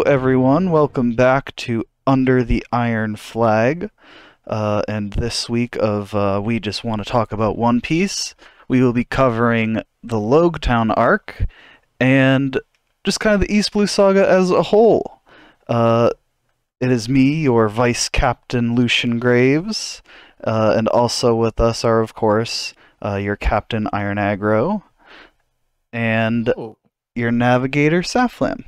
Hello, everyone. Welcome back to Under the Iron Flag. Uh, and this week of uh, We Just Want to Talk About One Piece, we will be covering the Loguetown arc and just kind of the East Blue Saga as a whole. Uh, it is me, your Vice Captain Lucian Graves, uh, and also with us are, of course, uh, your Captain Iron Agro and Oh, your Navigator Saflam.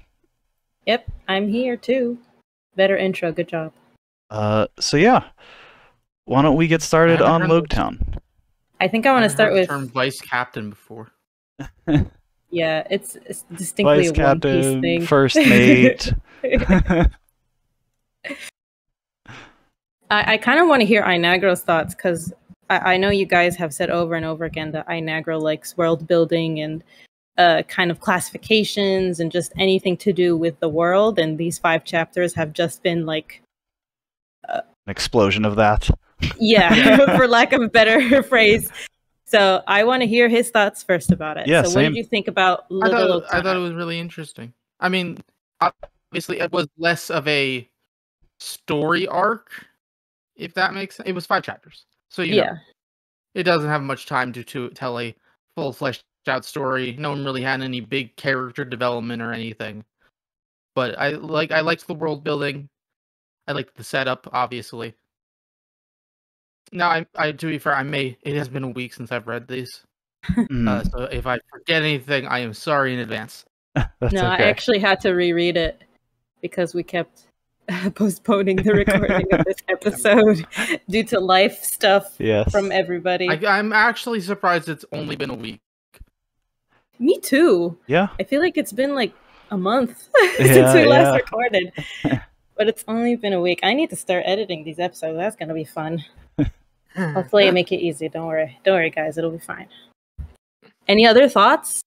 Yep, I'm here too. Better intro, good job. Uh, so yeah, why don't we get started on haven't Loguetown? I think I want to start with term vice captain before. yeah, it's, it's distinctly Vice a One Piece captain, thing. first mate. I, I kind of want to hear Inagro's thoughts because I, I know you guys have said over and over again that Inagro likes world building and uh, kind of classifications and just anything to do with the world. And these five chapters have just been like, An explosion of that. yeah, for lack of a better phrase. So I want to hear his thoughts first about it. Yeah, so what did you think about I Little thought, I thought it was really interesting. I mean, obviously, it was less of a story arc, if that makes sense. It was five chapters, so you know, yeah. it doesn't have much time to to tell a full fleshed out story. No one really had any big character development or anything. But I like I liked the world building. I liked the setup, obviously. Now, I, I to be fair, I may. It has been a week since I've read these, uh, so if I forget anything, I am sorry in advance. that's no, I actually had to reread it because we kept postponing the recording of this episode due to life stuff yes. from everybody. I, I'm actually surprised it's only been a week. Me too. yeah. I feel like it's been like a month Yeah, since we last yeah. recorded. but it's only been a week. I need to start editing these episodes. That's gonna be fun. Hopefully, I make it easy. Don't worry. Don't worry, guys. It'll be fine. Any other thoughts?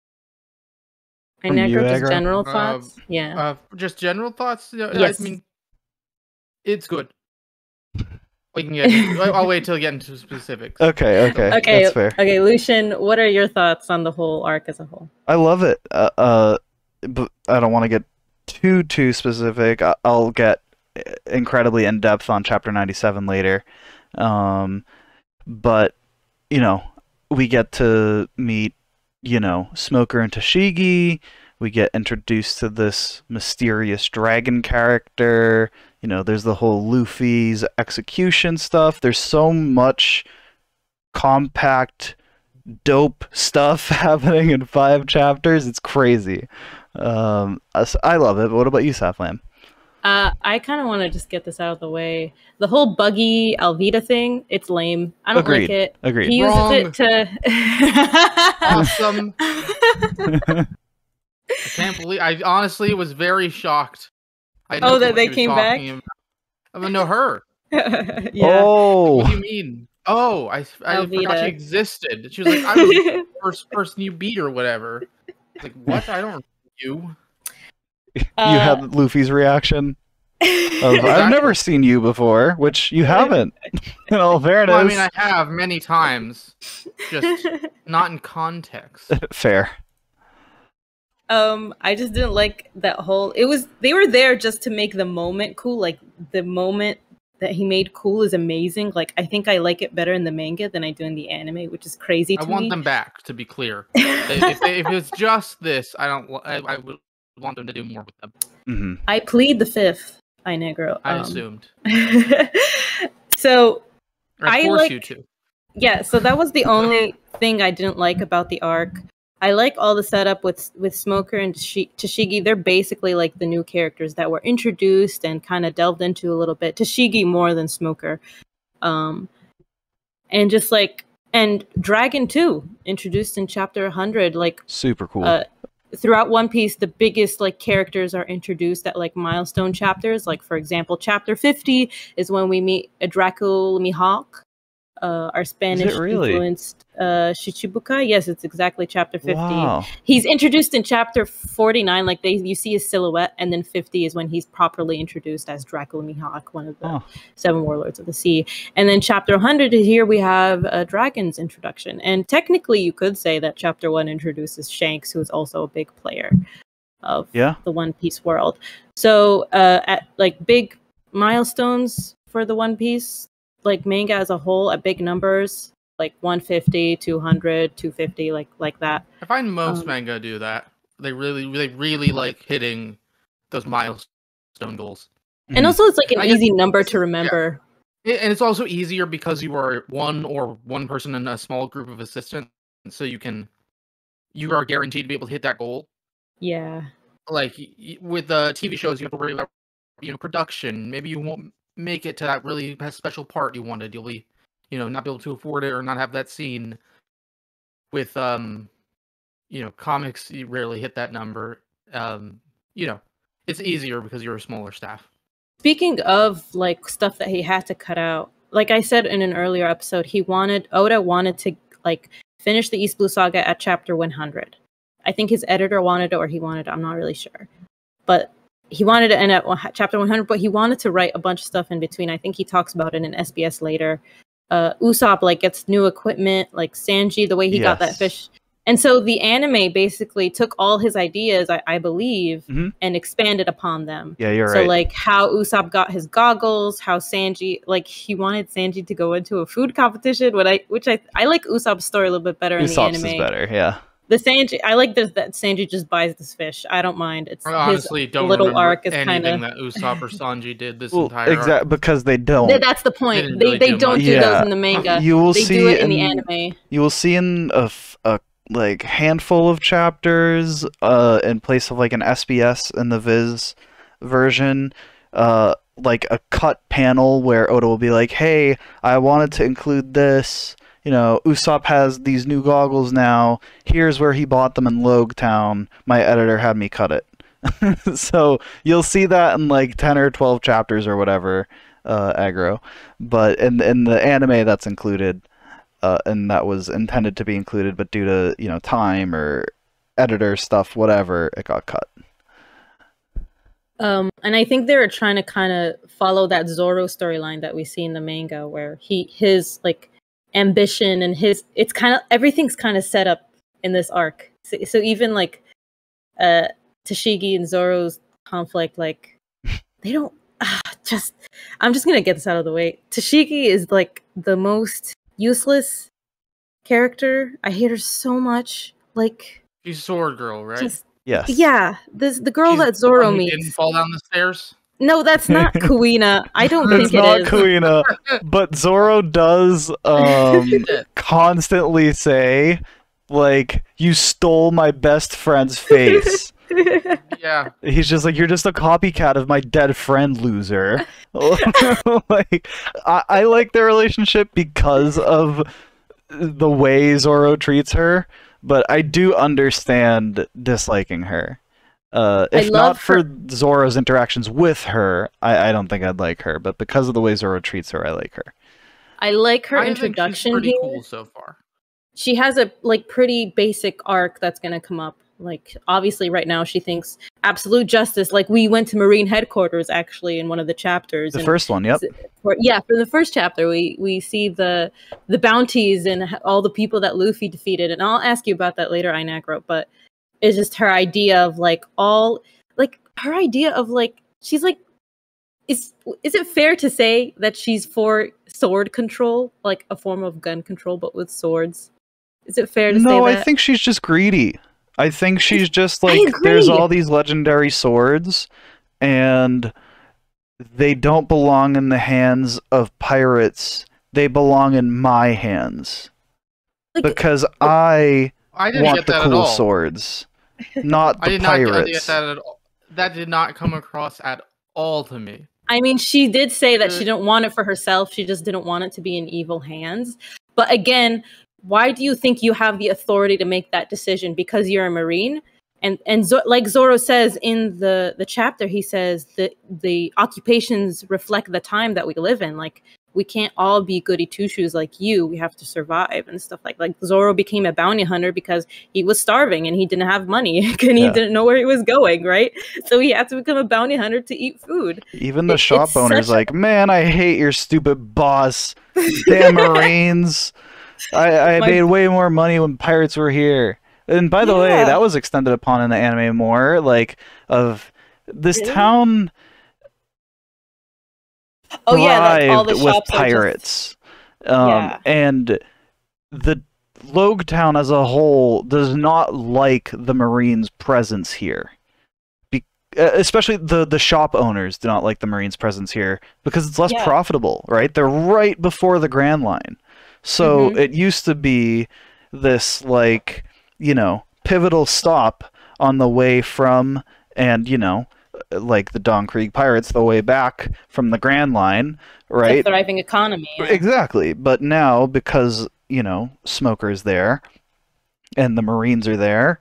I From just Agro? general Uh, thoughts. yeah. Uh, just general thoughts. Yes. I mean, it's good. We can get. I'll I'll wait till we get into specifics. Okay. Okay. okay. That's fair. Okay, Lucian. What are your thoughts on the whole arc as a whole? I love it. Uh, uh but I don't want to get too too specific. I- I'll get incredibly in depth on chapter 97 later. Um but you know, we get to meet, you know, Smoker and Tashigi. We get introduced to this mysterious dragon character. You know, there's the whole Luffy's execution stuff. There's so much compact dope stuff happening in five chapters. It's crazy. Um, I love it. But what about you, Saflam? Uh, I kind of want to just get this out of the way. The whole buggy Alvida thing, it's lame. I don't Agreed. like it. Agreed. He uses Wrong. it to. Awesome. I can't believe. I honestly was very shocked. I Oh, that they came back? talking about. I mean, no, her. yeah. What Oh, do you mean? Oh, I, I forgot she existed. She was like, I was the first person you beat or whatever. Like, what? I don't remember you. you Uh, had Luffy's reaction of I've never seen you before, which you haven't. In all fairness, Well, I mean, I have many times, just not in context. fair. Um, I just didn't like that whole. It was they were there just to make the moment cool. Like the moment that he made cool is amazing. Like I think I like it better in the manga than I do in the anime, which is crazy I want me. them back, to be clear. if, they, if it's just this, I don't. I, I would want them to do more with them. Mm-hmm. I plead the fifth. I negro. I um, assumed. so Or I I force like- you to. yeah so that was the only thing i didn't like about the arc i like all the setup with with smoker and Tashi- tashigi they're basically like the new characters that were introduced and kind of delved into a little bit tashigi more than smoker um and just like and dragon 2 introduced in chapter 100 like Super cool. uh, throughout One Piece, the biggest like characters are introduced at like milestone chapters. Like for example, chapter fifty is when we meet a Dracule Mihawk, uh, our Spanish really? influenced uh, Shichibukai. Yes, it's exactly chapter fifty. wow. He's introduced in chapter forty nine. Like they, you see his silhouette, and then fifty is when he's properly introduced as Dracule Mihawk, one of the Oh. seven warlords of the sea. And then chapter 100 here we have a dragon's introduction. And technically you could say that chapter 1 introduces Shanks who is also a big player. of Yeah. the One Piece world. So, uh, at like big milestones for the One Piece, like manga as a whole, at big numbers, like 150, 200, 250, like like that. I find most Um, manga do that. They really, they really like hitting those milestone goals. Mhm. And also, it's like an I guess- easy number to remember. I- And it's also easier because you are one or one person in a small group of assistants, so you can, you are guaranteed to be able to hit that goal. Yeah. Like y- y- with the TV shows, you have to worry about, you know, production. Maybe you won't make it to that really special part you wanted. You'll be, you know, not be able to afford it or not have that scene. With um, you know, comics, you rarely hit that number. Um, you know, it's easier because you're a smaller staff. Speaking of like stuff that he had to cut out, like I said in an earlier episode, he wanted Oda wanted to like finish the East Blue Saga at chapter 100. I think his editor wanted it, or he wanted it. I'm not really sure, but he wanted to end at chapter 100. But he wanted to write a bunch of stuff in between. I think he talks about it in SBS later. Uh, Usopp like gets new equipment, like Sanji, the way he got that fish. And so the anime basically took all his ideas, I, I believe, Mhm. and expanded upon them. Yeah, you're so right. like how Usopp got his goggles, how Sanji like he wanted Sanji to go into a food competition. What I which I I like Usopp's story a little bit better in Usopp's the is better. Yeah. The Sanji I like this that Sanji just buys this fish. I don't mind. It's I his honestly don't little arc is anything kinda- that Usopp or Sanji did this Well, entire exactly because they don't. Th- that's the point. didn't They really they do don't much. do Yeah. those in the manga. you will they see do it in the anime. you will see in a, a like handful of chapters uh in place of like an SBS in the Viz version uh like a cut panel where Oda will be like hey I wanted to include this you know Usopp has these new goggles now. Here's where he bought them in Logue Town. My editor had me cut it. So you'll see that in like 10 or 12 chapters or whatever uh aggro. But in in the anime that's included uh, and that was intended to be included, but due to you know time or editor stuff, whatever, it got cut. Um, and I think they were trying to kind of follow that Zoro storyline that we see in the manga, where he his like ambition and his it's kind of everything's kind of set up in this arc. So, so even like uh Tashigi and Zoro's conflict, like they don't ah, just. I'm just gonna get this out of the way. Tashigi is like the most useless character. I hate her so much. Like She's Sword Girl, right? just Yes. yeah, this the girl She's that Zoro one meets. Didn't fall down the stairs. No, that's not Kuina. I don't think It's think not it is. Kuina, but Zoro does um, constantly say, like, "You stole my best friend's face." yeah, He's just like, "You're just a copycat of my dead friend, loser." like, I, I like their relationship because of the way Zoro treats her, but I do understand disliking her. Uh, if not for her- Zoro's interactions with her, I, I don't think I'd like her. But because of the way Zoro treats her, I like her. I like her I think she's introduction pretty here. cool so far. She has a like pretty basic arc that's gonna come up. Like obviously, right now she thinks absolute justice. Like we went to Marine headquarters actually in one of the chapters. The and first one, yep. for, yeah, for the first chapter, we we see the the bounties and all the people that Luffy defeated, and I'll ask you about that later, Inagro. But it's just her idea of like all like her idea of like she's like is is it fair to say that she's for sword control, like a form of gun control, but with swords? Is it fair to say that? No. I think she's just greedy. I think she's just like there's all these legendary swords, and they don't belong in the hands of pirates. They belong in my hands like, because oh I I didn't want get the that at cool all. swords, not I the did not get- pirates. that at all. That did not come across at all to me. I mean, she did say that she Uh, didn't want it for herself. She just didn't want it to be in evil hands. But again, why do you think you have the authority to make that decision? Because you're a marine, and and Zo- like Zoro says in the the chapter, he says that the occupations reflect the time that we live in. Like we can't all be goody two shoes like you. We have to survive and stuff like like Zoro became a bounty hunter because he was starving and he didn't have money and he Yeah. didn't know where he was going. Right, so he had to become a bounty hunter to eat food. Even the it- shop owner's such a- like, man, I hate your stupid boss. Damn Marines. I, I My- made way more money when pirates were here. And by the way, that was extended upon in the anime more, like of this Really? town Oh yeah, like all the with are just- pirates. Um, Yeah. and the Logue Town as a whole does not like the Marines' presence here. Be- uh, especially the the shop owners do not like the Marines' presence here because it's less Yeah. profitable, right? They're right before the Grand Line. So Mhm. it used to be this like, you know, pivotal stop on the way from and, you know, like the Don Krieg Pirates the way back from the Grand Line, a right? thriving economy. yeah. Exactly. But now, because, you know, Smoker's there and the Marines are there,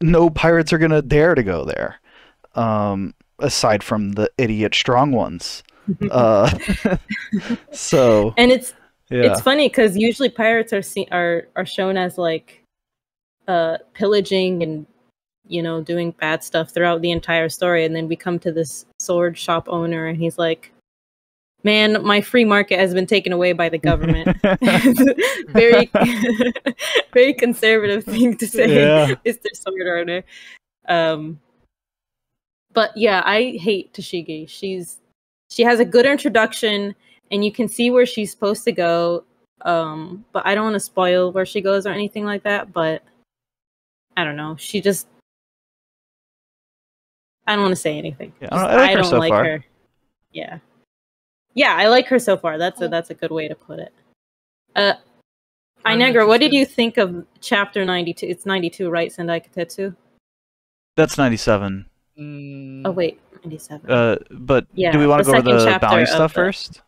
no pirates are going to dare to go there. Um, aside from the idiot strong ones. Uh, so, And it's yeah. it's funny because usually pirates are seen are are shown as like uh pillaging and you know doing bad stuff throughout the entire story, and then we come to this sword shop owner, and he's like, "Man, my free market has been taken away by the government." very very conservative thing to say, Yeah. Mr. Sword Owner. Um, but yeah, I hate Tashigi. She's she has a good introduction and you can see where she's supposed to go. Um, but I don't want to spoil where she goes or anything like that. But I don't know. She just I don't want to say anything. Yeah, Just- I like her so far. Yeah, yeah, I like her so far. That's a that's a good way to put it. Uh, I'm Inegra, what did you think of chapter ninety two? It's ninety two, right? Sandai Kitetsu. That's 97. Mm, Oh wait, ninety seven. Uh, but Yeah, do we want to go over the bounty stuff the- first?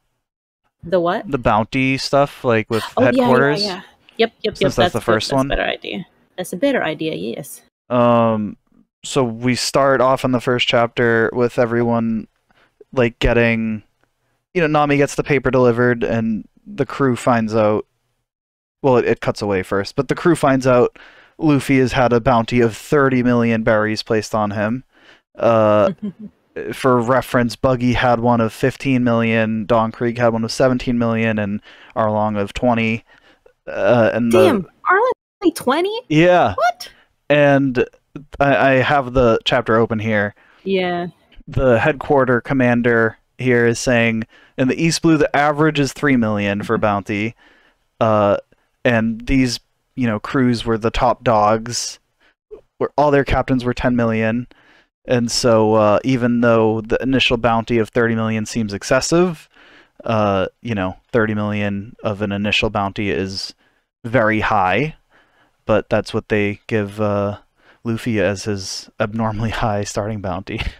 the what? The bounty stuff, like with Oh headquarters? yeah, yeah, yeah. Yep, yep, Since yep. that's the good, first that's one? a better idea. That's a better idea. Yes. Um, so we start off in the first chapter with everyone like getting, you know, Nami gets the paper delivered, and the crew finds out. Well, it, it cuts away first, but the crew finds out Luffy has had a bounty of 30 million berries placed on him. Uh, for reference, Buggy had one of 15 million, Don Krieg had one of 17 million, and Arlong of 20. Uh, and Damn, Arlong only twenty? yeah, What? and I, I have the chapter open here. Yeah. The headquarter commander here is saying in the East Blue the average is three million for bounty, uh, and these you know crews were the top dogs. Where all their captains were ten million, and so uh, even though the initial bounty of thirty million seems excessive, uh, you know thirty million of an initial bounty is very high, but that's what they give. Uh, Luffy as his abnormally high starting bounty.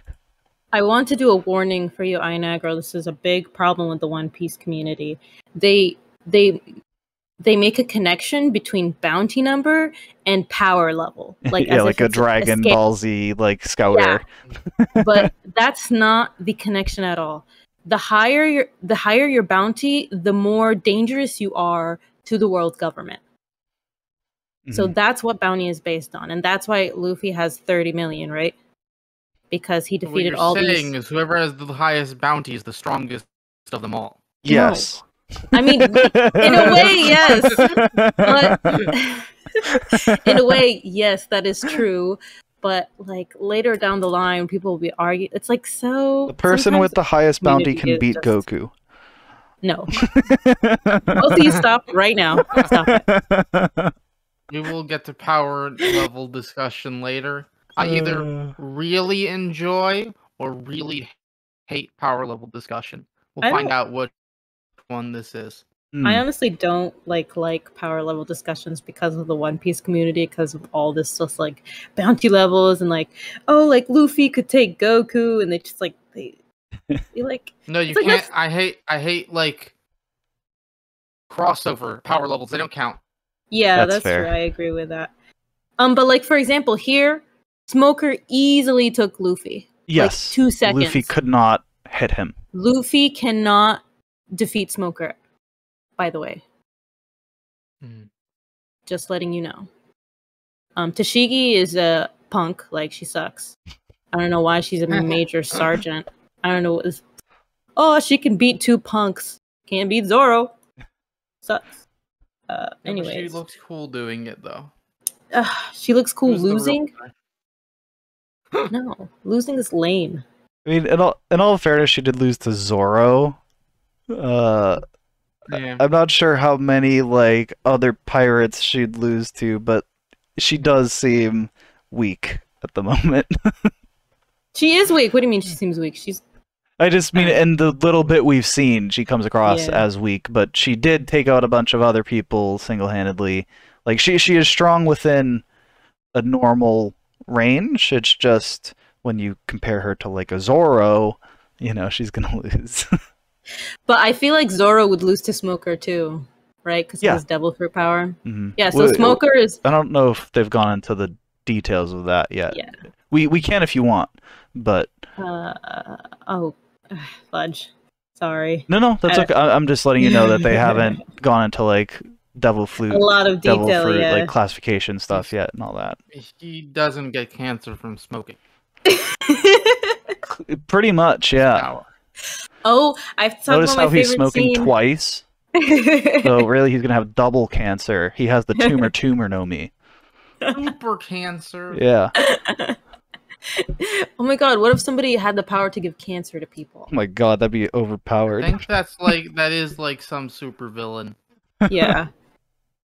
I want to do a warning for you, Inagra. This is a big problem with the One Piece community. They they they make a connection between bounty number and power level. Like yeah, as like a Dragon scale. Ball Z like scouter. Yeah. but that's not the connection at all. The higher your the higher your bounty, the more dangerous you are to the world government. So Mhm. that's what bounty is based on, and that's why Luffy has thirty million, right? Because he what defeated you're all saying these. is whoever has the highest bounty is the strongest of them all. yes. I mean, in a way, yes. But in a way, yes, that is true. But like later down the line, people will be arguing. It's like so. the person with the highest bounty can beat just- Goku. no. Both of you stop right now. Stop it. We will get to power level discussion later. I either Uh, really enjoy or really hate power level discussion. We'll I find don't- out which one this is. hmm. I honestly don't like like power level discussions because of the One Piece community, because of all this just like bounty levels and like oh like Luffy could take Goku and they just like they, they like No, you like can't. that's- I hate. I hate like crossover power levels. They don't count. Yeah That's that's, fair. true I agree with that. Um, but like for example here, Smoker easily took Luffy. yes. two seconds. Luffy could not hit him. Luffy cannot defeat Smoker. By the way, Hmm. just letting you know. Um, Tashigi is a punk. Like she sucks. I don't know why she's a major sergeant. I don't know what is. Oh, she can beat two punks. Can't beat Zoro. Sucks. Uh, Yeah, but she looks cool doing it though. uh, she looks cool Who's losing. No, losing is lame. I mean, in all in all fairness, she did lose to Zoro. Uh, Yeah. I'm not sure how many like other pirates she'd lose to, but she does seem weak at the moment. She is weak. What do you mean she seems weak? She's I just mean in the little bit we've seen, she comes across Yeah. as weak, but she did take out a bunch of other people single-handedly. Like she she is strong within a normal range. It's just when you compare her to like a Zoro, you know, she's gonna lose. But I feel like Zoro would lose to Smoker too, right? Because Yeah. he has devil fruit power. Mhm. Yeah, so Well, Smoker is I don't know if they've gone into the details of that yet. Yeah. We we can if you want, but uh oh fudge. Sorry. no, no, that's I- okay. I, I'm just letting you know that they haven't gone into like devil A lot of devil detail, fruit, yeah. like classification stuff yet, and all that. He doesn't get cancer from smoking. Pretty much, yeah. Oh, I've talked Notice about how my he's smoking scene. twice. So really, he's gonna have double cancer. He has the tumor tumor no me. Super cancer. Yeah. oh my god, what if somebody had the power to give cancer to people? Oh my god, that'd be I overpowered. think that's like that is like some super villain. yeah.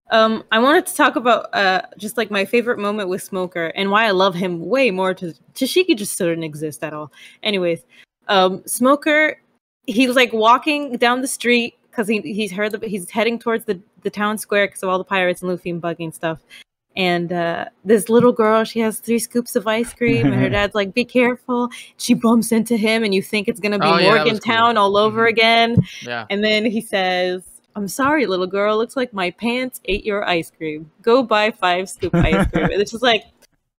Um, I wanted to talk about uh just like my favorite moment with Smoker and why I love him way more to Tashigi just didn't exist at all. Anyways, um Smoker he was like walking down the street because he he's heard the he's heading towards the the town square because of all the pirates and Luffy and Buggy and stuff. And uh, this little girl, she has three scoops of ice cream, and her dad's like, "Be careful." She bumps into him, and you think it's gonna be Oh, yeah, Morgantown cool. all over Mhm. again. Yeah. And then he says, I'm sorry, little girl. Looks like my pants ate your ice cream. Go buy five scoop ice cream. and it's just like,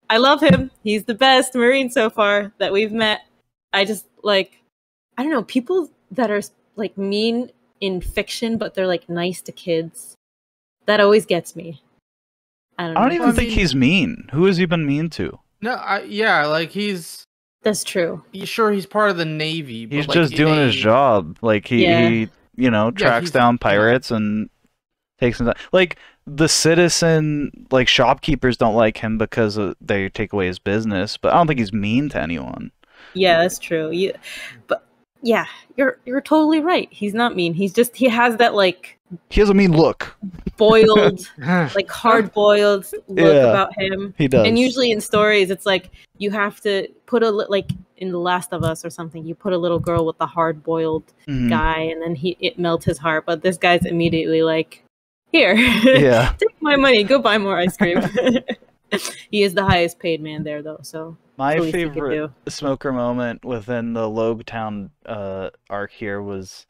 I love him. He's the best Marine so far that we've met. I just like, I don't know, people that are like mean in fiction, but they're like nice to kids. That always gets me. I don't. I don't even Well, I think mean- he's mean. Who has he been mean to? No, I yeah, like he's That's true. he- sure he's part of the navy. But He's like, just doing a- his job. Like he, Yeah. he you know, tracks he's- down yeah. pirates and takes them down. Like the citizen, like shopkeepers don't like him because uh, they take away his business. But I don't think he's mean to anyone. Yeah, that's true. You, but yeah, you're you're totally right. He's not mean. He's just he has that like He has a mean look. boiled like hard boiled look Yeah. about him. He does. And usually in stories, it's like you have to put a li- like in The Last of Us or something. You put a little girl with the hard boiled Mhm. guy, and then he it melts his heart. But this guy's immediately like, "Here, Yeah. take my money, go buy more ice cream." he is the highest paid man there, though. So My the least he could favorite smoker moment within the Loguetown uh, arc here was,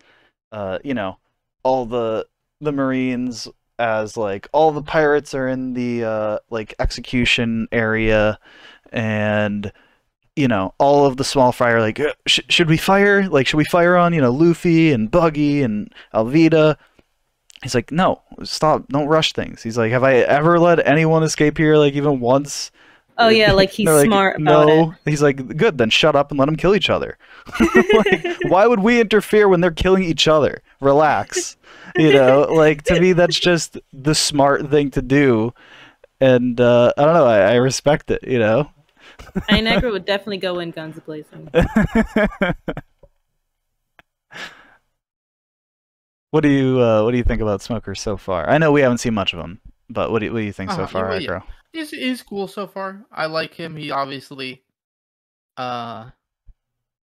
uh, you know, all the the Marines as like all the pirates are in the uh, like execution area, and you know all of the small fry are like, "Uh, sh- should we fire? Like, should we fire on you know Luffy and Buggy and Alvida? He's like, no, stop, don't rush things. He's like, have I ever let anyone escape here like even once? Oh yeah, like he's They're smart no. it. He's like, good, then shut up and let them kill each other. like, why would we interfere when they're killing each other? Relax. You know, like to me, that's just the smart thing to do. And uh, I don't know, I, I respect it. You know. Inegra would definitely go in guns blazing. What do you uh, What do you think about Smoker so far? I know we haven't seen much of him, but what do, you, what do you think so Uh-huh, far, yeah, yeah. He's he's cool so far. I like him. He obviously uh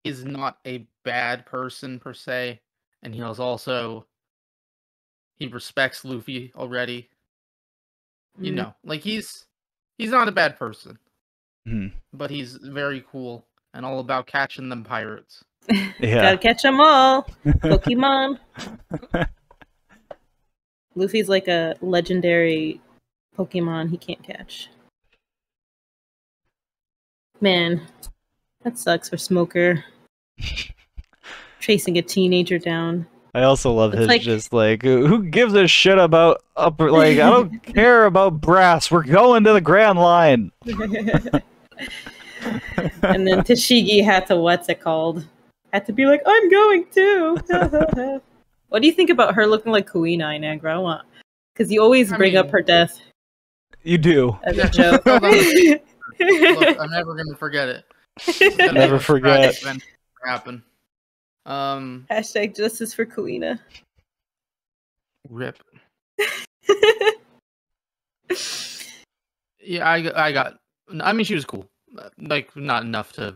is not a bad person per se, and he was also he respects Luffy already. You Mm. know, like he's he's not a bad person, Mhm. but he's very cool and all about catching them pirates. Yeah. Gotta catch them all. Pokemon. Luffy's like a legendary Pokemon he can't catch. Man, that sucks for Smoker. Chasing a teenager down. I also love It's his like- just like who gives a shit about upper like I don't care about brass. We're going to the Grand Line. and then Tashigi had to what's it called? Had to be like, I'm going too. what do you think about her looking like Kuina in Agra? I want because you always I bring up her death. You do. as a joke. Look, I'm never gonna forget it. It's gonna Never forget. tragic event to Happen. Um, Hashtag justice for Kuina. rip. Yeah, I, I got. I mean, she was cool. Like, not enough to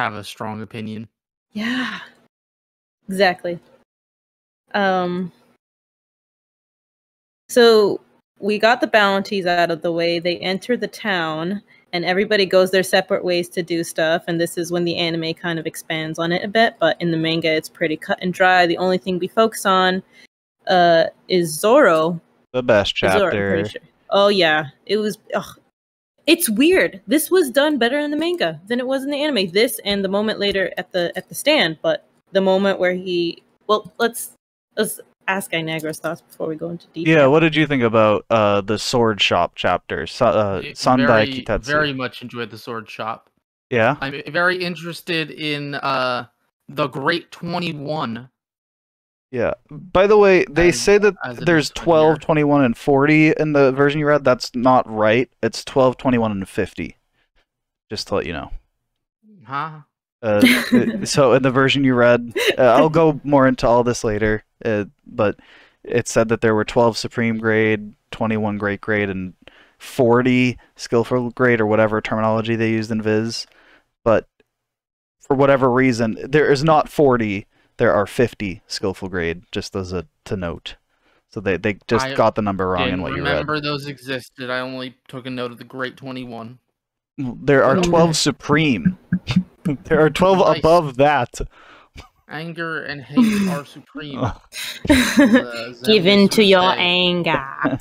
have a strong opinion. Yeah. Exactly. Um so we got the bounties out of the way. They enter the town and everybody goes their separate ways to do stuff and this is when the anime kind of expands on it a bit, but in the manga it's pretty cut and dry. The only thing we focus on uh is Zoro. The best chapter. pretty sure. Oh yeah, it was ugh. It's weird. This was done better in the manga than it was in the anime. This and the moment later at the at the stand, but the moment where he well, let's let's ask Inagra's thoughts before we go into detail. Yeah, what did you think about uh the sword shop chapter? Sa- uh, It- Sandai very, Kitetsu. very much enjoyed the sword shop. Yeah. I'm very interested in uh the Great Twenty One. Yeah. By the way, they As- say that there's is 12, here. 21, and 40 in the version you read. That's not right. It's 12, 21, and 50. Just to let you know. Huh? Uh, so in the version you read, uh, I'll go more into all this later. Uh, but it said that there were 12 supreme grade, 21 great grade, and 40 skillful grade or whatever terminology they used in Viz. But for whatever reason, there is not 40. There are 50 skillful grade. Just as a to note. So they they just I got the number wrong in what you read. I remember those existed. I only took a note of the Great Twenty One. There are 12 supreme. there are 12 Nice. above that. Anger and hate are supreme. Give in to your say. anger.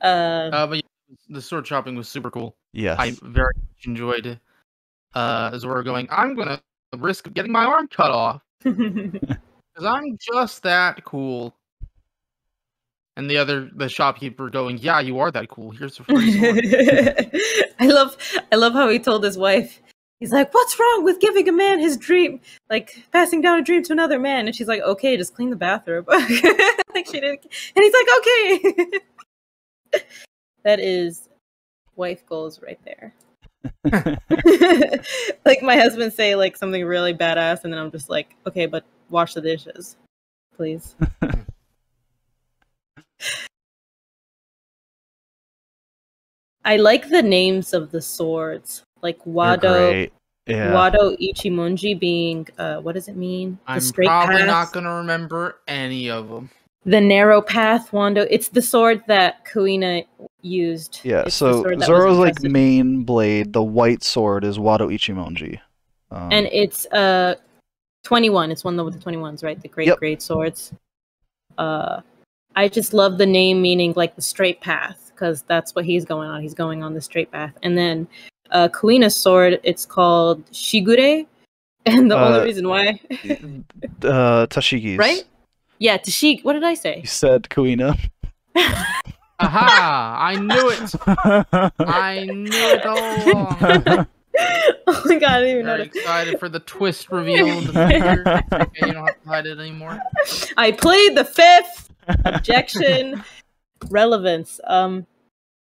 uh, Uh, but yeah, the sword shopping was super cool. Yes. I very much enjoyed Uh, as we're going, I'm gonna risk getting my arm cut off because I'm just that cool. And the other the shopkeeper going, Yeah, you are that cool. Here's a free sword. I love I love how he told his wife. He's like, "What's wrong with giving a man his dream, like passing down a dream to another man?" And she's like, "Okay, just clean the bathroom." like she didn't, and he's like, "Okay." that is wife goals right there. like my husband say like something really badass, and then I'm just like, "Okay, but wash the dishes, please." I like the names of the swords, like Wado. Yeah. Wado Ichimonji being uh, what does it mean? The I'm probably path, not gonna remember any of them. The narrow path. Wado, it's the sword that Kuina used. Yeah, It's so sword that was Zoro's like main blade, the white sword is Wado Ichimonji. Um, and it's uh twenty one. It's one of the twenty ones, right? The great Yep. great swords. Uh, I just love the name, meaning like the straight path, because that's what he's going on. He's going on the straight path, and then uh, Kuina's sword. It's called Shigure, and the Uh, only reason why, uh, Tashigi's. right? Yeah, Tashig. What did I say? You said Kuina. Aha! I knew it. I knew it all along. oh my god, I didn't even Very notice. excited for the twist reveal in the future. okay, you don't have to hide it anymore. I played the fifth objection relevance. Um,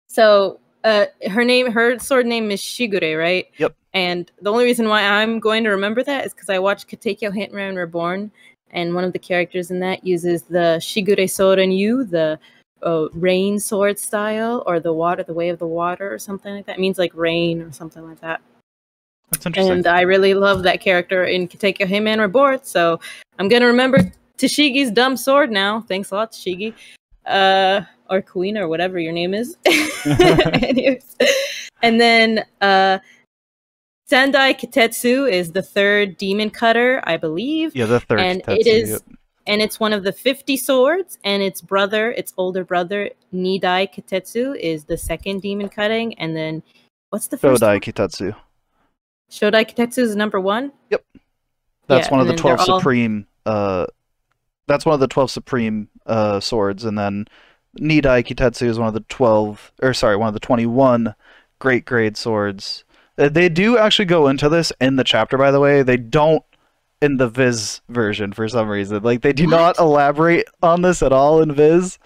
so uh, her name, her sword name is Shigure, right? Yep. And the only reason why I'm going to remember that is because I watched Katekyo Hitman Reborn, and one of the characters in that uses the Shigure Soen Ryu, the uh, rain sword style, or the water, the way of the water, or something like that. It means like rain or something like that. That's interesting. And I really love that character in Katekyo Hitman Reborn, so I'm gonna remember Tashigi's dumb sword now. Thanks a lot, Tashigi. Uh, or Queen, or whatever your name is. And then uh, Sandai Kitetsu is the third demon cutter, I believe. yeah, the third. and Tetsu, it is yep. and it's one of the 50 swords and its brother its older brother nidai kitetsu is the second demon cutting and then what's the first Shodai one? Kitetsu. shodai kitetsu is number one Yep, That's Yeah, one of the they're 12 all- supreme uh that's one of the 12 supreme uh swords and then Nidai Kitetsu is one of the 12 or sorry, one of the 21 great grade swords. Uh, They do actually go into this in the chapter by the way. They don't in the Viz version for some reason. Like they do not elaborate on this at all in Viz.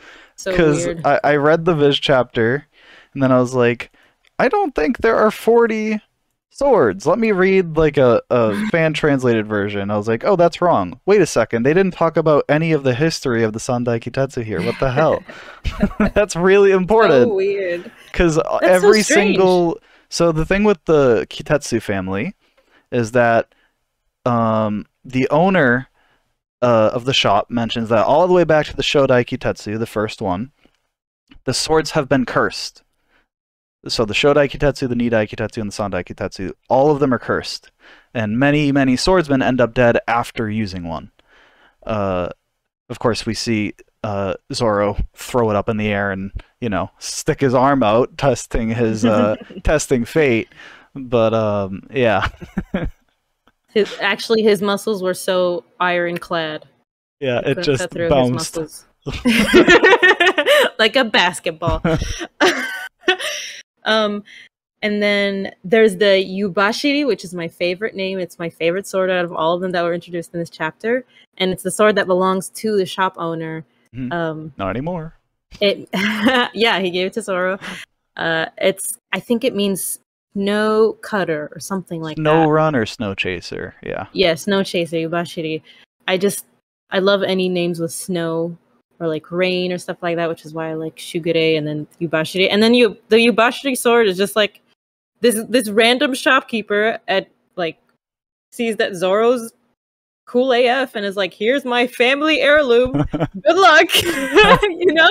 Because weird. I, I read the Viz chapter, and then I was like, I don't think there are forty swords. Let me read like a, a fan translated version. I was like, oh, that's wrong. Wait a second, they didn't talk about any of the history of the Sandai Kitetsu here. What the hell? that's really important So weird. because every strange. single so the thing with the Kitetsu family is that um, the owner uh, of the shop mentions that all the way back to the Shodai Kitetsu, the first one, the swords have been cursed. So the Shodai Kitetsu, the Nidai Kitetsu, and the Sandai Kitetsu, all of them are cursed, and many many swordsmen end up dead after using one. Uh, of course, we see uh, Zoro throw it up in the air and you know stick his arm out, testing his uh, testing fate. But um, yeah, His actually his muscles were so ironclad. yeah, it just cut through his bounced. like a basketball. um, and then there's the Yubashiri, which is my favorite name. It's my favorite sword out of all of them that were introduced in this chapter, and it's the sword that belongs to the shop owner. Mm-hmm. Um, Not anymore. It, yeah, he gave it to Zoro. Uh, it's I think it means snow cutter or something like Snow that. Run or Snow Chaser. Yeah. Yeah, Snow Chaser, Yubashiri. I just I love any names with snow or like rain or stuff like that, which is why I like Shigure and then Yubashiri. And then you the Yubashiri sword is just like this this random shopkeeper at like sees that Zoro's cool AF and is like, here's my family heirloom. Good luck. you know?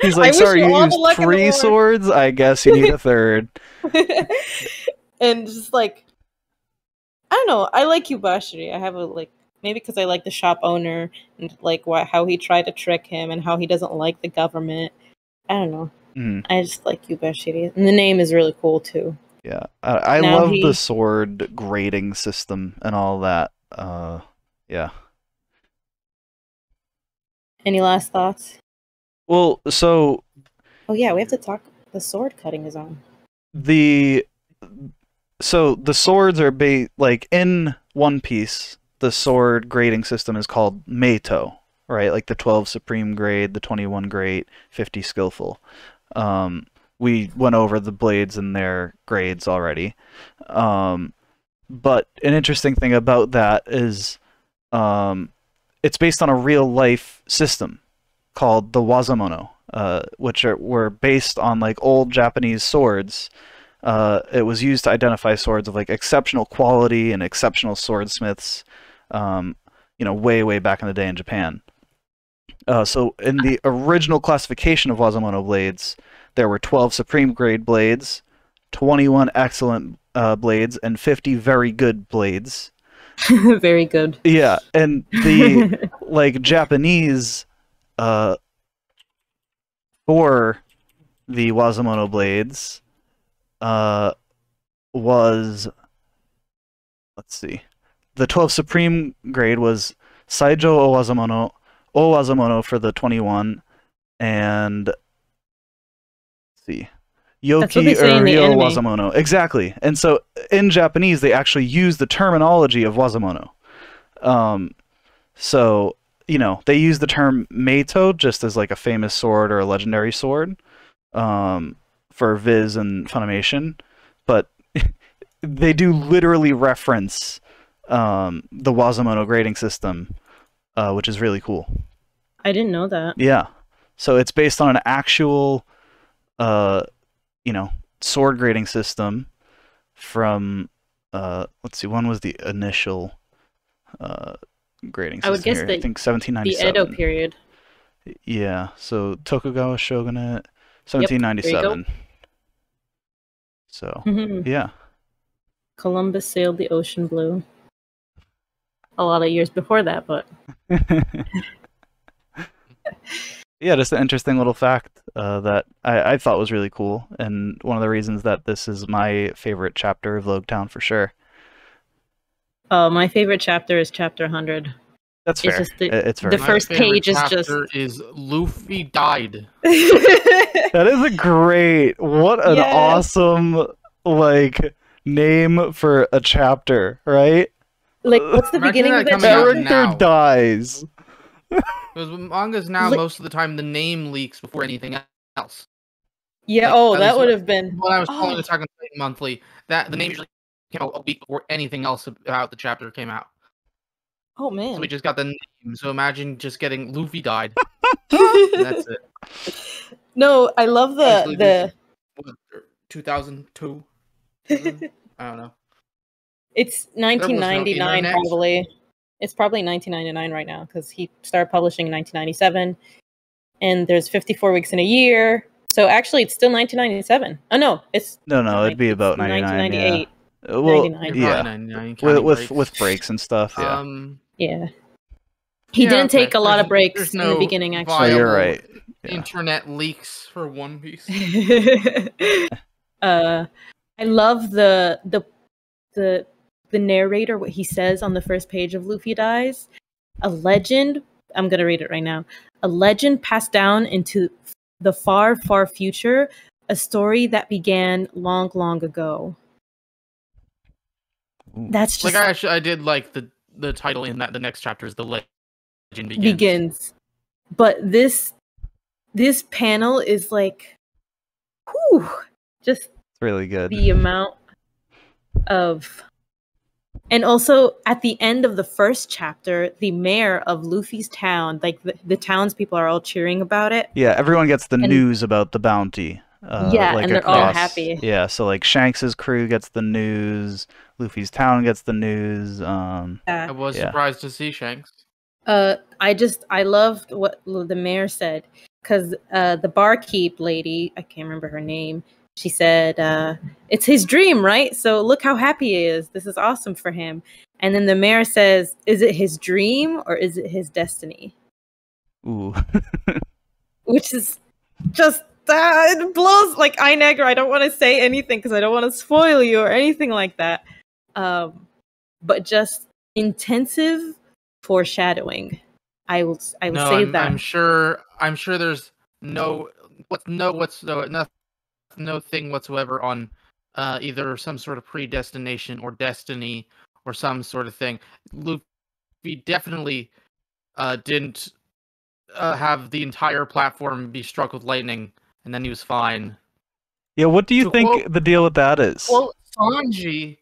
He's like, sorry, you you used luck in the three swords. I guess you need a third. and just like I don't know, I like Yubashiri. I have a like maybe because I like the shop owner and like why how he tried to trick him and how he doesn't like the government. I don't know. Mhm. I just like Yubashiri, and the name is really cool too. Yeah, I, I love he- the sword grading system and all that. Uh, yeah. Any last thoughts? Well, so Oh yeah, we have to talk. The sword cutting is on. the so the swords are ba- like in One Piece. The sword grading system is called Meito, right? Like the 12 supreme grade, the 21 great, 50 skillful. Um, we went over the blades and their grades already. Um, but an interesting thing about that is um, it's based on a real life system called the Wazamono, uh, which are, were based on like old Japanese swords. Uh, it was used to identify swords of like exceptional quality and exceptional swordsmiths, um, you know, way way back in the day in Japan. Uh, so in the original classification of Wazamono blades, there were 12 supreme grade blades, 21 excellent uh, blades, and 50 very good blades. Very good. Yeah, and the like Japanese uh for the Wazamono blades uh was let's see. The 12 supreme grade was Saijo Owazamono Owazamono for the 21 and let's see. Yoki they say in Ryo. Wazamono. Exactly. And so in Japanese they actually use the terminology of Wazamono. Um, so you know they use the term Meito just as like a famous sword or a legendary sword um, for Viz and Funimation, but they do literally reference um, the Wazamono grading system, uh, which is really cool. I didn't know that. Yeah, so it's based on an actual, uh, you know, sword grading system from. Uh, let's see, when was the initial uh, grading system? I would guess here? the- I think The Edo period. Yeah, so Tokugawa Shogunate, there you go. 1797. So Mhm. yeah, Columbus sailed the ocean blue. A lot of years before that, but yeah, just an interesting little fact uh, that I, I thought was really cool, and one of the reasons that this is my favorite chapter of Loguetown for sure. uh, my favorite chapter is chapter 100. That's It's fair. just the- it's very the first favorite page is just- is Luffy died. That is a great. What an Yes. awesome like name for a chapter, right? like, what's the Imagine beginning that of that coming out chapter? Character dies. Because mangas now, Li- most of the time, the name leaks before anything else. Yeah. Like, Oh, at that would have been. When I was Oh. following Attack on Titan monthly, that the name usually came out a week before anything else about the chapter came out. Oh man. So we just got the name. So imagine just getting Luffy died. that's it. no, I love the Actually, the. 2002? Uh, I don't know. It's 1999 probably. It's probably 1999 right now because he started publishing in 1997, and there's 54 weeks in a year. So actually, it's still 1997. Oh no, it's No, no, it'd be about 1998. Yeah. Uh, Well, 99. Yeah. 99, With with, breaks. with breaks and stuff. Yeah. Um, Yeah. He Yeah, didn't take a lot of breaks there's in the beginning, actually. Oh, you're right. Yeah. Internet leaks for One Piece. uh, I love the the the the narrator. What he says on the first page of Luffy dies. A legend. I'm gonna read it right now. A legend passed down into the far, far future. A story that began long, long ago. That's just like I actually, I did like the the title in that. The next chapter is the legend begins. begins. But this this panel is like, whew, just It's really good. the amount of and also at the end of the first chapter the mayor of luffy's town like the, the townspeople are all cheering about it Yeah, everyone gets the And- news about the bounty. Uh, Yeah, like and they're all happy. Yeah, so like Shanks's crew gets the news, Luffy's town gets the news. Um, I was Yeah. surprised to see Shanks. uh i just i loved what the mayor said because uh the barkeep lady i can't remember her name she said uh it's his dream right so look how happy he is this is awesome for him and then the mayor says is it his dream or is it his destiny ooh, which is just uh, it blows like I Niagara. I don't want to say anything because I don't want to spoil you or anything like that. Um, but just intensive foreshadowing. I will. I will No, say I'm, that. I'm sure. I'm sure there's no what no what's no no, no thing whatsoever on uh, either some sort of predestination or destiny or some sort of thing. Luffy definitely uh, didn't uh, have the entire platform be struck with lightning, and then he was fine. yeah. What do you To think quote- the deal with that is? Well, Sanji,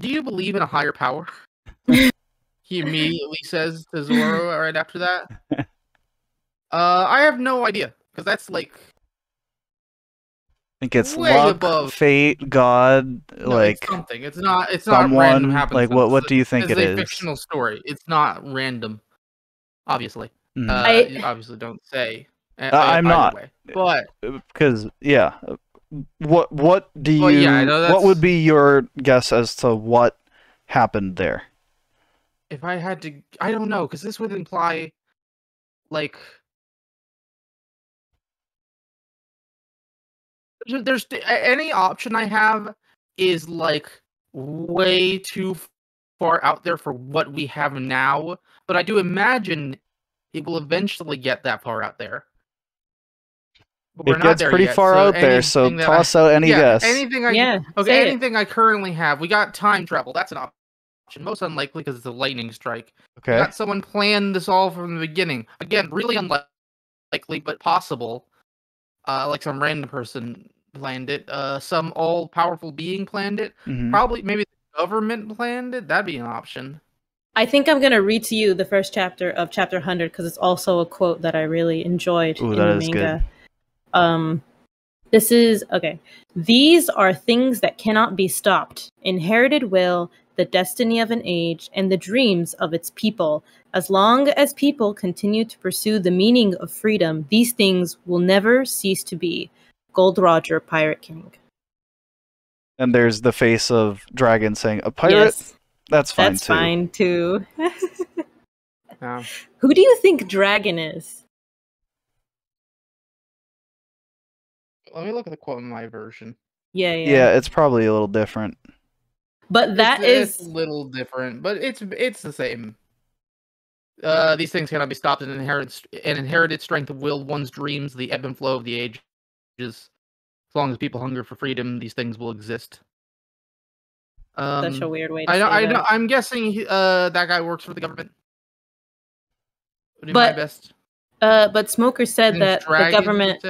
do you believe in a higher power? he immediately says to Zoro right after that. Uh, I have no idea because that's like think it's way luck, above- fate, God, no, like it's something. It's not. It's not random someone. happenstance. Like what? What do you think it's it a fictional story. It's not random. Obviously, Mhm. uh, I- you obviously don't say. uh, I'm not. way. But because yeah what what do you Well, yeah, I what would be your guess as to what happened there if I had to, I don't know because this would imply like there's, there's any option I have is like way too far out there for what we have now, but I do imagine it will eventually get that far out there. But we're it not gets there pretty yet, far so out there so anything that I- toss out any yeah, guess anything I yeah. Okay, say it. anything I currently have, we got time travel. That's an option. Most unlikely because it's a lightning strike. We okay got someone planned this all from the beginning. Again, really unlikely, but possible. Uh, like some random person planned it. Uh, some all-powerful being planned it. Mhm. Probably, maybe the government planned it. That'd be an option. I think I'm gonna read to you the first chapter of chapter 100 because it's also a quote that I really enjoyed Ooh, in that the is good. manga. Um, this is okay. These are things that cannot be stopped. Inherited will, the destiny of an age, and the dreams of its people. As long as people continue to pursue the meaning of freedom, these things will never cease to be. Gold Roger, Pirate King. and there's the face of dragon saying a pirate Yes, that's fine that's too fine too. Yeah. Who do you think Dragon is? Let me look at the quote in my version. Yeah, yeah. yeah. it's probably a little different But that it's, is it's a little different, but it's it's the same. Uh, these things cannot be stopped. An inherited an inherited strength of will, one's dreams, the ebb and flow of the ages. As long as people hunger for freedom, these things will exist. Um, such a weird way to I know. I know. I'm guessing he- uh that guy works for the government. Do my But best. Uh, but Smoker said that Dragon, the government.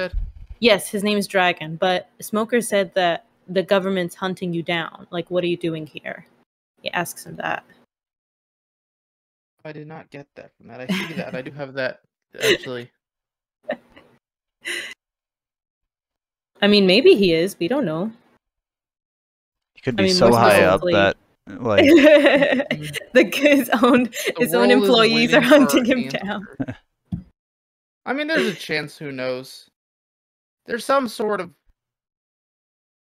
Yes, his name is Dragon, but Smoker said that the government's hunting you down. Like, what are you doing here? He asks him that. I did not get that from that. I see that. I do have that actually. I mean, maybe he is. We don't know. He could I be mean, so high up that like the his own his own employees are hunting him answers. down. I mean, there's a chance. Who knows? There's some sort of.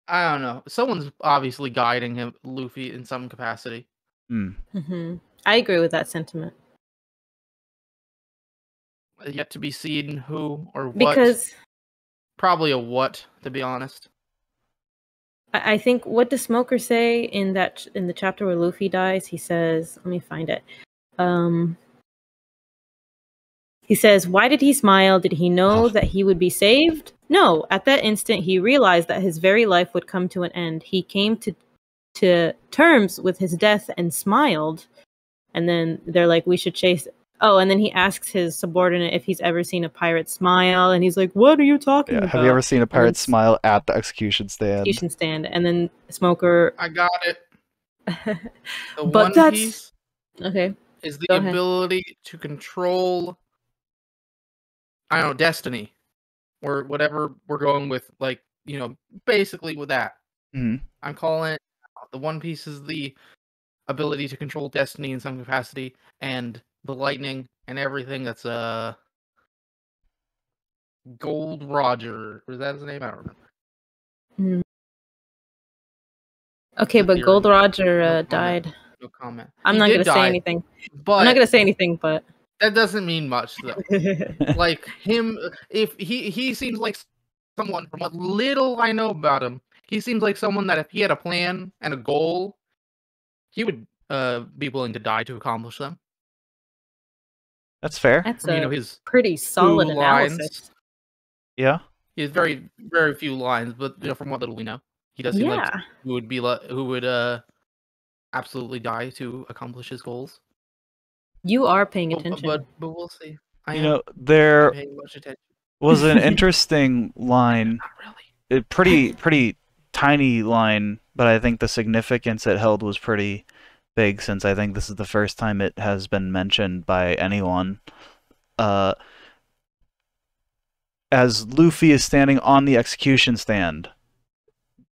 I don't know. Someone's obviously guiding him, Luffy, in some capacity. hmm. hmm I agree with that sentiment Yet to be seen who or what. because Probably a what, to be honest. I think what does Smoker say in that in the chapter where Luffy dies? He says, "Let me find it." Um, he says, "Why did he smile? Did he know that he would be saved? No. At that instant, he realized that his very life would come to an end. He came to to terms with his death and smiled. And then they're like, "We should chase." Oh, and then he asks his subordinate if he's ever seen a pirate smile, and he's like, "What are you talking Yeah. about?" Have you ever seen a pirate it's- smile at the execution stand? execution stand? And then Smoker. I got it. The But One that's- Piece okay. is the Go ahead. ability to control. I don't know, destiny, or whatever we're going with. Like you know, basically with that. Mhm. I'm calling it. The One Piece is the ability to control destiny in some capacity, and the lightning and everything that's uh Gold Roger. Was that his name? I don't remember. Okay, but. Gold Roger uh, comment. died. No comment. I'm He not gonna say anything. But I'm not gonna say anything, but that doesn't mean much though. like him if he he seems like someone from what little I know about him, he seems like someone that if he had a plan and a goal, he would uh be willing to die to accomplish them. That's fair. that's I mean, you a know, his pretty solid two lines. analysis. Yeah. he has very very few lines, but you know from what little we know, he does seem like who would be like who would uh absolutely die to accomplish his goals. you are paying attention. but but we'll see. I You am know, there paying much attention. was an interesting line Not really. a pretty pretty tiny line, but I think the significance it held was pretty big since I think this is the first time it has been mentioned by anyone. Uh, as Luffy is standing on the execution stand,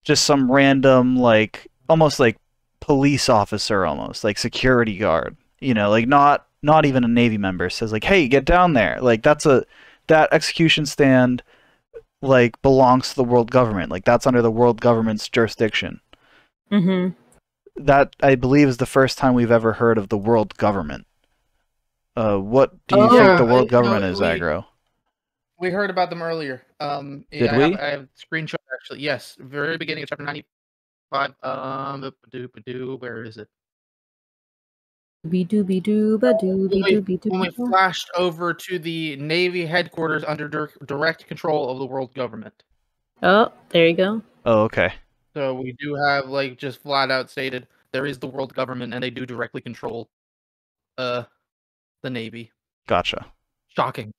just some random like almost like police officer almost like security guard, you know, like not not even a navy member says like, "Hey, get down there." Like that's a that execution stand like belongs to the world government. Like that's under the world government's jurisdiction. Mm hmm That I believe is the first time we've ever heard of the world government. Uh, what do you Oh. think the world I- no, government is, we- aggro? We heard about them earlier. Um, Did I we? Have, I have a screenshot actually. Yes, very beginning of chapter ninety-five. Um, ba-doo, ba-doo, where is it? Be dooby doo ba dooby When we- dooby When we flashed over to the Navy headquarters under direct control of the world government. Oh, there you go. Oh, okay. So we do have like just flat out stated there is the world government and they do directly control uh the Navy. Gotcha. Shocking.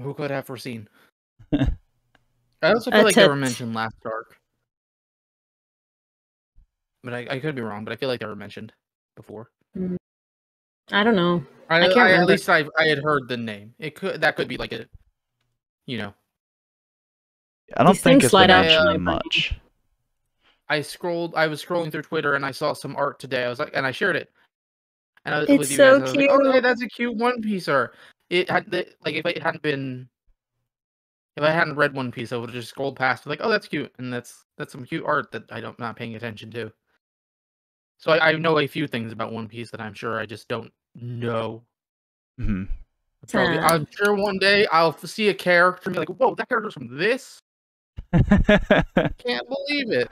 Who could have foreseen? I also feel like they were mentioned last arc. But I, I could be wrong, but I feel like they were mentioned before. I don't know. I, can't I- at least I I had heard the name. It could that could be like a you know. I don't These think things it's slide been out mentioned much. I scrolled I was scrolling through Twitter and I saw some art today. I was like and I shared it. And I was It's with you so guys. I was like, oh, cute. hey, that's a cute One Piece art. It had the, like if it hadn't been if I hadn't read One Piece, I would have just scrolled past like, oh, that's cute, and that's that's some cute art that I don't not paying attention to. So I, I know a few things about One Piece that I'm sure I just don't know. hmm Probably- I'm sure one day I'll see a character and be like, whoa, that character's from this. Can't believe it.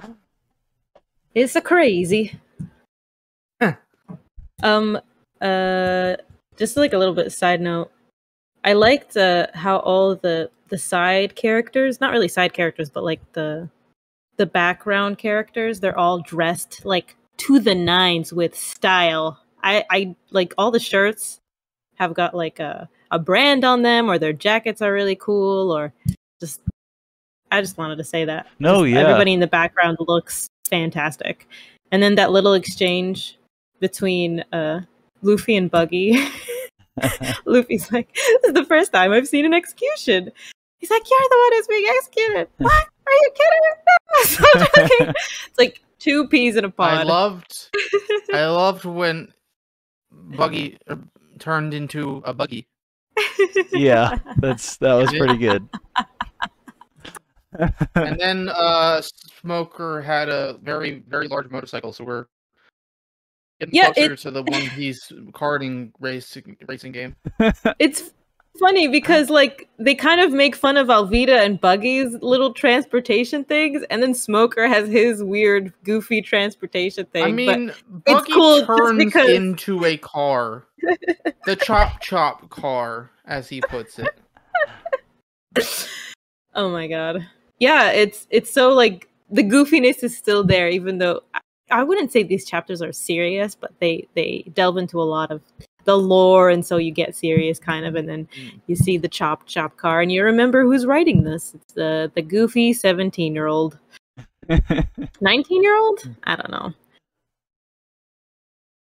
It's a crazy. Huh. Um. Uh. Just like a little bit side note. I liked uh, how all the the side characters, not really side characters, but like the the background characters, they're all dressed like to the nines with style. I I like all the shirts have got like a a brand on them, or their jackets are really cool, or just I just wanted to say that. No, Just yeah. Everybody in the background looks fantastic. And then that little exchange between uh, Luffy and Buggy. Luffy's like, "This is the first time I've seen an execution." He's like, "You're the one who's being executed." what? Are you kidding? No, I'm so joking. it's like two peas in a pod. I loved I loved when Buggy uh, turned into a buggy. yeah, that's that was pretty good. And then uh Smoker had a very, very large motorcycle, so we're getting Yeah, closer it- to the one piece karting racing racing game. it's funny because like they kind of make fun of Alvida and Buggy's little transportation things, and then Smoker has his weird, goofy transportation thing. I but- mean, Buggy cool turns because- into a car. the chop chop car, as he puts it. oh my god yeah it's it's so like the goofiness is still there even though I, I wouldn't say these chapters are serious but they they delve into a lot of the lore and so you get serious kind of and then Mm. you see the chop chop car and you remember who's writing this it's the the goofy 17 year old 19 year old i don't know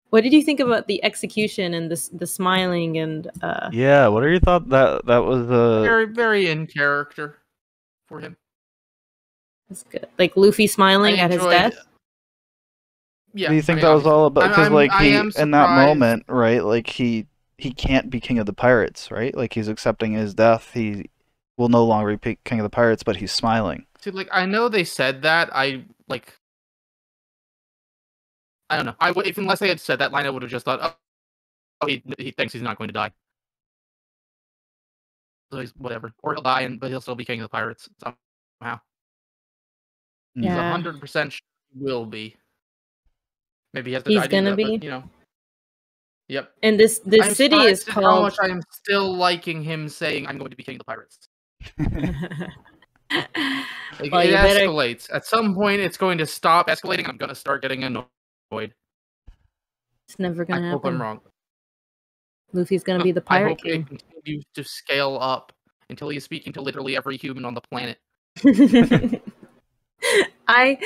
what did you think about the execution and the the smiling and uh yeah, what are your thoughts? That that was uh Very, very in character for him. That's good like luffy smiling I at his enjoyed- death Yeah. do you think mean, that was all about? Because like he in that moment, right? Like he he can't be king of the pirates, right? Like he's accepting his death. He will no longer be king of the pirates, but he's smiling. See, like I know they said that. I like. I don't know. I would if unless they had said that line, I would have just thought, oh, oh, he he thinks he's not going to die. So he's whatever, or he'll die, and but he'll still be king of the pirates somehow. He's Yeah. a hundred percent sure will be. Maybe he has to He's die to that, but, be? you know. Yep. and this this I'm city is at How called much I am still liking him saying, "I'm going to be king of the pirates." Like, well, it better. escalates. At some point, it's going to stop escalating. I'm going to start getting annoyed. It's never gonna hope happen. I hope I'm wrong. Luffy's gonna be the pirate I hope king. it continues to scale up until he is speaking to literally every human on the planet. I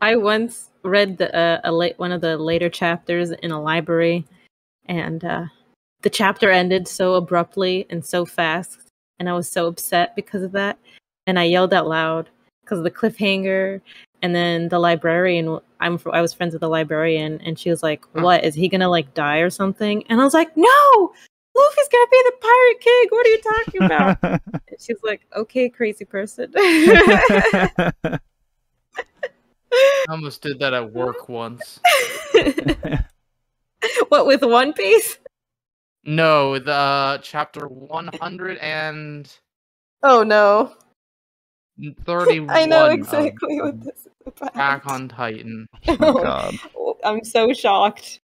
I once read the uh, a late one of the later chapters in a library, and uh, the chapter ended so abruptly and so fast, and I was so upset because of that, and I yelled out loud because of the cliffhanger. And then the librarian, I'm I was friends with the librarian, and she was like, "What is he gonna like die or something?" And I was like, "No, Luffy's gonna be the pirate king. What are you talking about?" And She's like, "Okay, crazy person." I almost did that at work once. what with One Piece? No, the uh, chapter 131. Oh no! thirty. I know exactly of what this is about. Attack on Titan. oh God. I'm so shocked.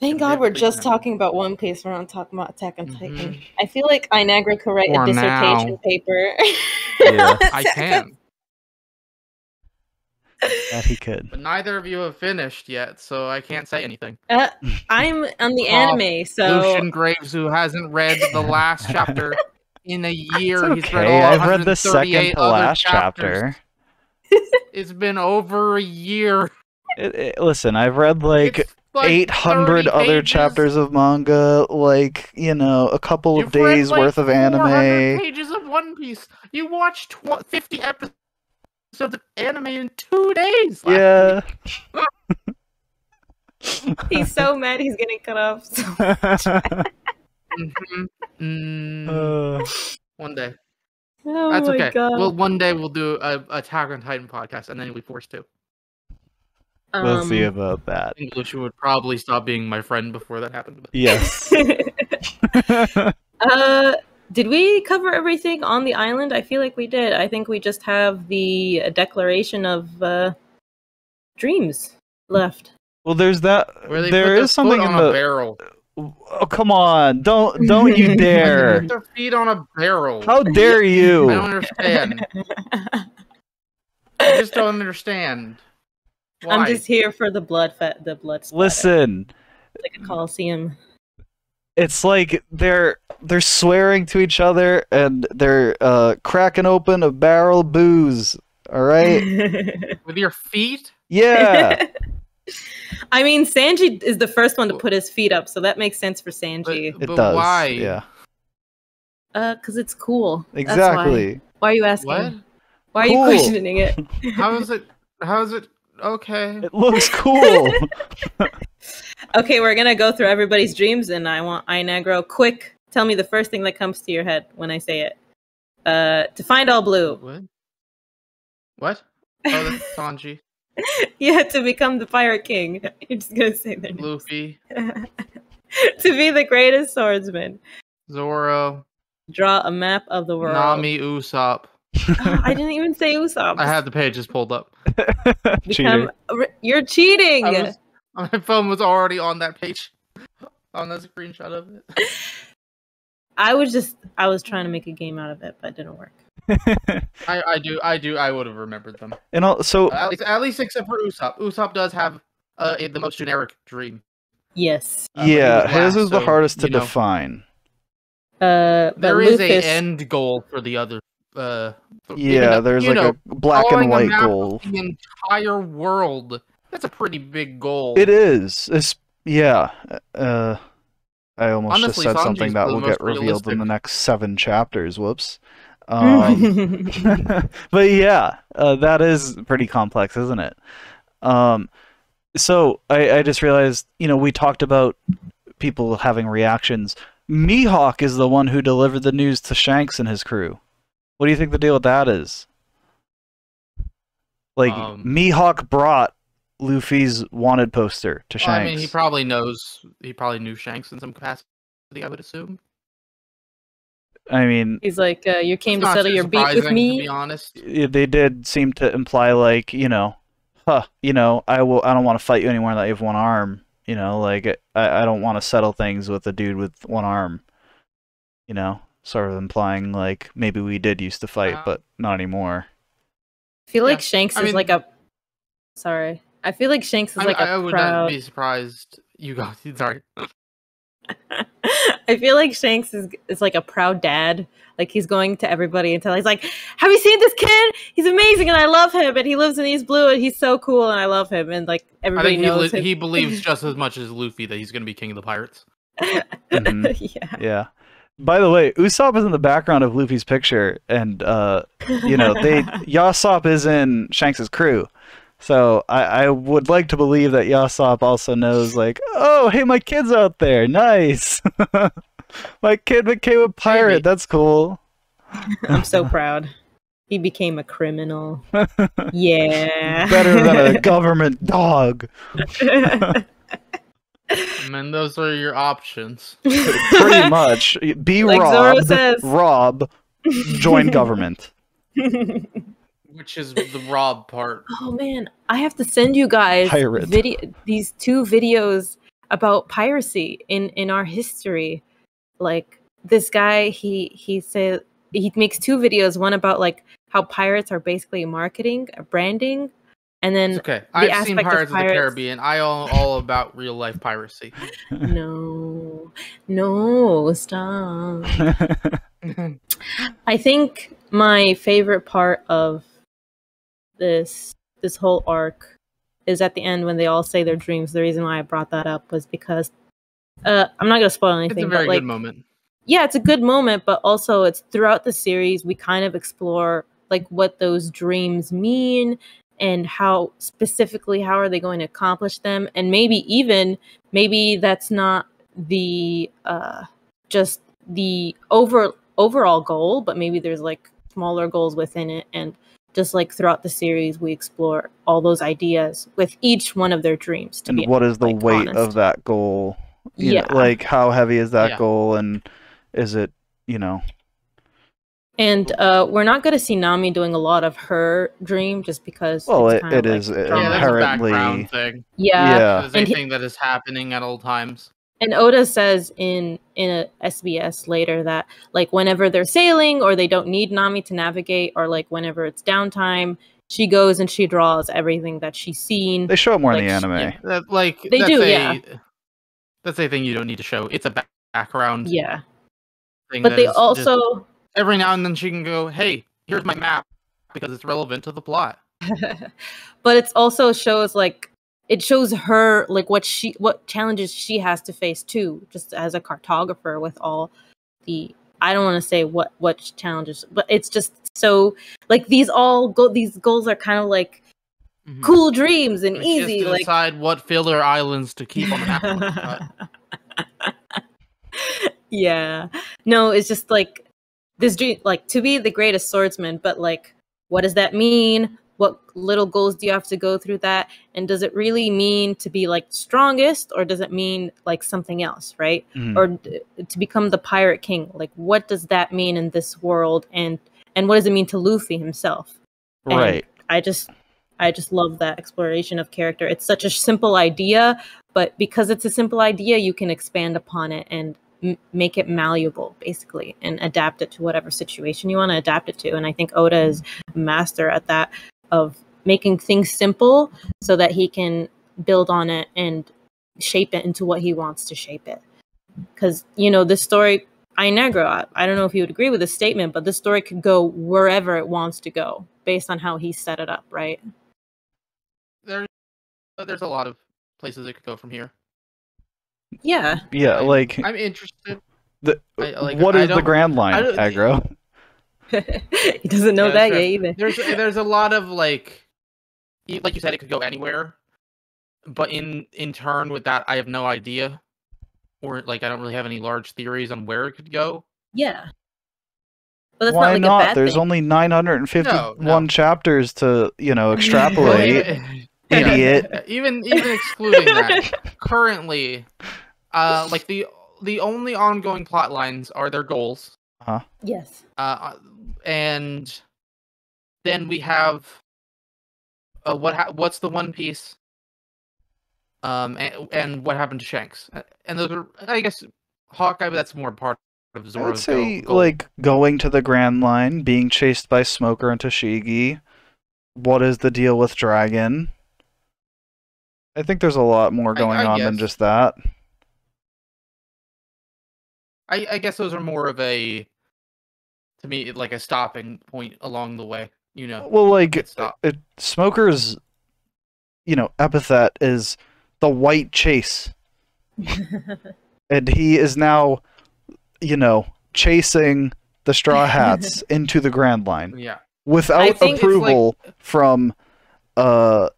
Thank God we're just talking about One Piece. We're not talking about Attack on Titan. Mhm. I feel like Inagra could write For a dissertation now. paper. Yeah. I can, That he could. but neither of you have finished yet, so I can't say anything. Uh, I'm on the anime, so Lucian Graves, who hasn't read the last chapter in a year, It's he's read all I've read the second to last chapters. chapter. It's been over a year. It, it- listen, I've read like It's like 800 other pages. chapters of manga, like, you know, a couple of You've read, days like, worth of 400 anime. pages of One Piece. You watched tw- 50 episodes of anime in two days. last Yeah. week. he's so mad he's getting cut off. So Mhm. Mm, Uh, one day. oh That's okay. God. Well, one day we'll do a Attack on Titan podcast, and then you'll be forced to. we'll see Um, about that. English would probably stop being my friend before that happened. Yes. uh, did we cover everything on the island? I feel like we did. I think we just have the declaration of uh, dreams left. well, there's that. Where they There put their something foot in on a the. barrel. Oh, come on! Don't don't you dare! Put their feet on a barrel. How dare you? I don't understand. I just don't understand. Why? I'm just here for the blood fe- the blood splatter. Listen, It's like a coliseum. it's like they're they're swearing to each other and they're uh, cracking open a barrel of booze. All right. with your feet. Yeah. I mean, Sanji is the first one to put his feet up, so that makes sense for But, Sanji. It but does. why? Yeah. Uh, because it's cool. That's why. Exactly. Why. are you asking? What? Why are Cool. you questioning it? How is it? How is it? Okay. It looks cool. okay, we're gonna go through everybody's dreams, and I want Inagro quick. Tell me the first thing that comes to your head when I say it. Uh, to find all blue. What? What? Oh, that's Sanji, yeah, to become the pirate king. You're just gonna say their names. Luffy, to be the greatest swordsman. Zoro, Draw a map of the world. Nami, Usopp. Oh, I didn't even say Usopp. I have the pages pulled up. Cheater. Become- You're cheating. Was, my phone was already on that page. On the screenshot of it. I was just I was trying to make a game out of it, but it didn't work. I, I do, I do, I would have remembered them. and al- so At least, at least except for Usopp. Usopp does have uh, the most generic dream. Yes. Uh, yeah, was his last, is the hardest to know. define. Uh, but There is Luffy, a end goal for the other. Uh, even Yeah, there's like know, a black and white goal. The entire world. That's a pretty big goal. It is. It's yeah. Uh, I almost Honestly, just said something that will get revealed in the next seven chapters. Whoops. Um, but yeah, uh, that is pretty complex, isn't it? Um, so I, I just realized, you know, we talked about people having reactions. Mihawk is the one who delivered the news to Shanks and his crew. What do you think the deal with that is? Like Um, Mihawk brought Luffy's wanted poster to Well, Shanks. I mean, he probably knows. He probably knew Shanks in some capacity. I would assume. I mean, He's like, uh, you came to settle your beat surprising, with To be me. honest. they did seem to imply like, you know, huh, you know, I will, I don't want to fight you anymore. That you have one arm. You know, like I, I don't want to settle things with a dude with one arm. You know, sort of implying like maybe we did used to fight, Uh, but not anymore. I feel like Yeah. Shanks I is mean- like a. Sorry, I feel like Shanks is I, like I a would proud. not be surprised. You go. Sorry. I feel like Shanks is is like a proud dad. Like he's going to everybody and telling he's like, "Have you seen this kid? He's amazing and I love him. And he lives in East Blue and he's so cool and I love him." And like I everybody think he, knows li- him. he believes just as much as Luffy that he's going to be king of the pirates. Mhm. yeah. Yeah. By the way, Usopp is in the background of Luffy's picture, and uh, you know they Yasopp is in Shanks's crew. So I, I would like to believe that Yasopp also knows, like, oh, hey, my kid's out there, nice. my kid became a pirate. Maybe. That's cool. I'm so proud. He became a criminal. Yeah. Better than a government dog. I mean, those are your options. Pretty much. Be Like Zoro robbed, rob, join government. Which is the rob part. oh man, I have to send you guys Pirate. video these two videos about piracy in in our history. Like this guy, he he said he makes two videos. One about like how pirates are basically marketing, uh, branding, and then It's okay. the I've seen aspect of Pirates of the Caribbean. I know all about real life piracy. no, no, stop. I think my favorite part of this this whole arc is at the end when they all say their dreams. The reason why I brought that up was because uh, I'm not gonna spoil anything. it's a very like good moment. yeah, it's a good moment, but also it's throughout the series we kind of explore like what those dreams mean and how specifically how are they going to accomplish them and maybe even maybe that's not the uh just the over overall goal, but maybe there's like smaller goals within it and just like throughout the series we explore all those ideas with each one of their dreams to be and what is the like, weight honest. of that goal? You know, yeah like how heavy is that Yeah. goal, and is it, you know, And uh, we're not going to see Nami doing a lot of her dream just because. Well, it's it- kind it like is, drama. Yeah, that's a background thing. Yeah. yeah. It's And he- that is happening at all times. And Oda says in in a SBS later that like whenever they're sailing or they don't need Nami to navigate or like whenever it's downtime, she goes and she draws everything that she's seen. They show it more in the Like, anime. Yeah, that, like They that's do, a, yeah. That's a thing you don't need to show. It's a ba- background Yeah, thing. but they is just- also every now and then she can go, "Hey, here's my map," because it's relevant to the plot. but it's also shows like it shows her like what she what challenges she has to face too just as a cartographer with all the i don't want to say what what challenges but it's just so like these all go these goals are kind of like Mhm. cool dreams and she easy to like decide what filler islands to keep on the map. yeah no it's just like this dream like to be the greatest swordsman but like what does that mean? What little goals do you have to go through that? And does it really mean to be like strongest or does it mean like something else right? Mhm. or to become the pirate king like what does that mean in this world? And and what does it mean to luffy himself? And right. i just i just love that exploration of character. It's such a simple idea but because it's a simple idea you can expand upon it. And make it malleable basically and adapt it to whatever situation you want to adapt it to and i think oda is master at that of making things simple so that he can build on it and shape it into what he wants to shape it because you know this story I Negro, I, I don't know if you would agree with this statement, but this story could go wherever it wants to go based on how he set it up, right? There, there's a lot of places it could go from here. Yeah. Yeah, like I'm interested. the, I- like, what I is the grand line, aggro? he doesn't know Yeah, that sure. yet either. There's there's a lot of like, y- like you said, it could go anywhere. But in in turn with that, I have no idea, or like I don't really have any large theories on where it could go. Yeah. But that's Why not like not? a bad There's thing. only 951 No, no. chapters to, you know, extrapolate. yeah, Idiot. Even even excluding that, currently, uh, like the the only ongoing plot lines are their goals, yes. uh, and then we have uh, what ha- what's the One Piece, um, and, and what happened to Shanks, Uh, and those are I guess Hawkeye, but that's more part of I would say, goal. like, going to the Grand Line, being chased by Smoker and Tashigi. What is the deal with Dragon? I think there's a lot more going I on than just that. I, I guess those are more of a to me like a stopping point along the way. You know, Well, like, stop. it, Smoker's, you know, epithet is the white chase. and he is now, you know, chasing the Straw Hats into the Grand Line yeah. without approval from uh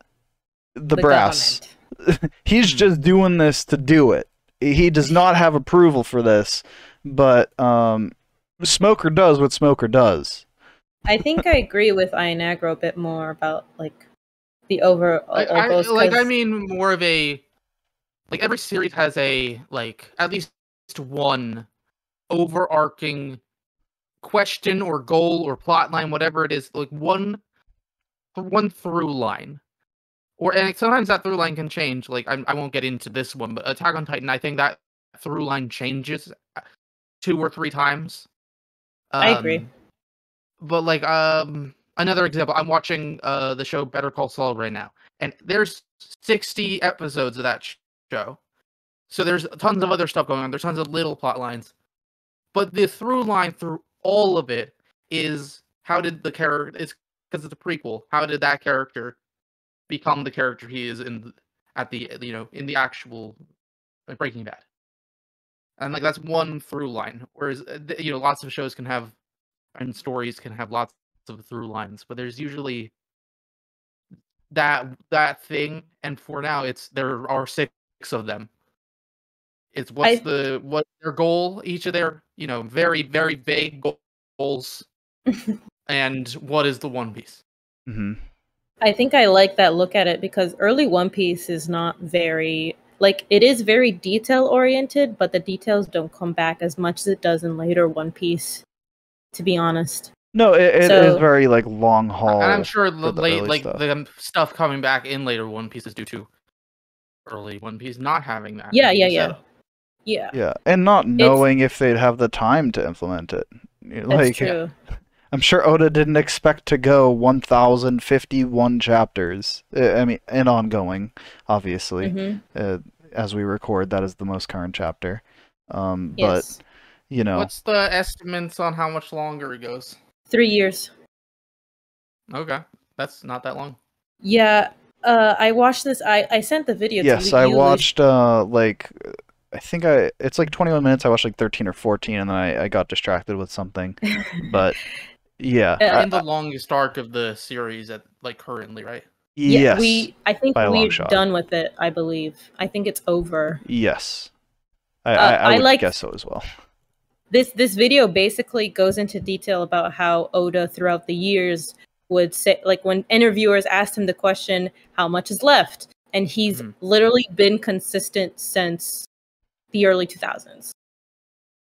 the, The brass. He's Hmm. just doing this to do it. He does not have approval for this, but um Smoker does what Smoker does. I think I agree with Ianagro a bit more about like the over Like, I, those like I 'cause- mean more of a like every series has a like at least one overarching question or goal or plot line, whatever it is, like one one through line. Or and sometimes that through line can change. Like I, I won't get into this one, but Attack on Titan, I think that through line changes uh, two or three times. I agree. Um, But like um another example, I'm watching uh the show Better Call Saul right now, and there's 60 episodes of that show. So there's tons of other stuff going on. There's tons of little plot lines. But the through line through all of it is how did the character it's because it's a prequel. How did that character become the character he is in at the you know in the actual like Breaking Bad? And like that's one through line. Whereas uh, you know lots of shows can have and stories can have lots of through lines, but there's usually that that thing. And for now, it's there are six of them. It's what's the what their goal? Each of their you know very very vague goals, and what is the One Piece? hmm I think I like that look at it because early One Piece is not very like it is very detail oriented, but the details don't come back as much as it does in later One Piece. To be honest, No, it, it is So- very like long haul. and I'm sure the the late like stuff. the stuff coming back in later One Piece is due to early One Piece not having that. Yeah, yeah, yeah. yeah, Yeah, and not knowing if they'd have the time to implement it. You know, that's Like, true. I'm sure Oda didn't expect to go 1,051 chapters. Uh, I mean, and ongoing, obviously. Mhm. Uh, as we record, that is the most current chapter. Um, Yes. But you know, What's the estimates on how much longer it goes? Three years. Okay, that's not that long. Yeah. Uh, I watched this. I, I sent the video. yes, to I watched uh like I think I it's like 21 minutes. I watched like 13 or 14, and then I, I got distracted with something. But yeah, Uh, I- in the longest arc of the series at like currently, right? yeah, yes, we. I think by a long we're done with it. I believe. I think it's over. yes. I, Uh, I, I I like- guess so as well. this this video basically goes into detail about how Oda throughout the years would say like when interviewers asked him the question how much is left and he's Mhm. literally been consistent since the early 2000s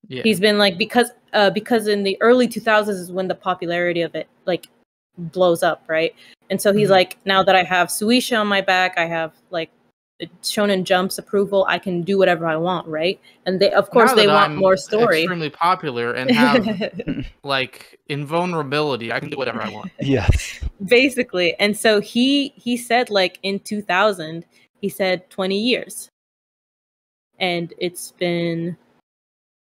Yeah. he's been like because uh because in the early 2000s is when the popularity of it like blows up right and so he's Mhm. like now that i have Shueisha on my back i have like shonen jumps approval i can do whatever i want right and they of course they want I'm more story Extremely popular and have like invulnerability. I can do whatever I want. Yes. basically and so he he said like in 2000 he said 20 years and it's been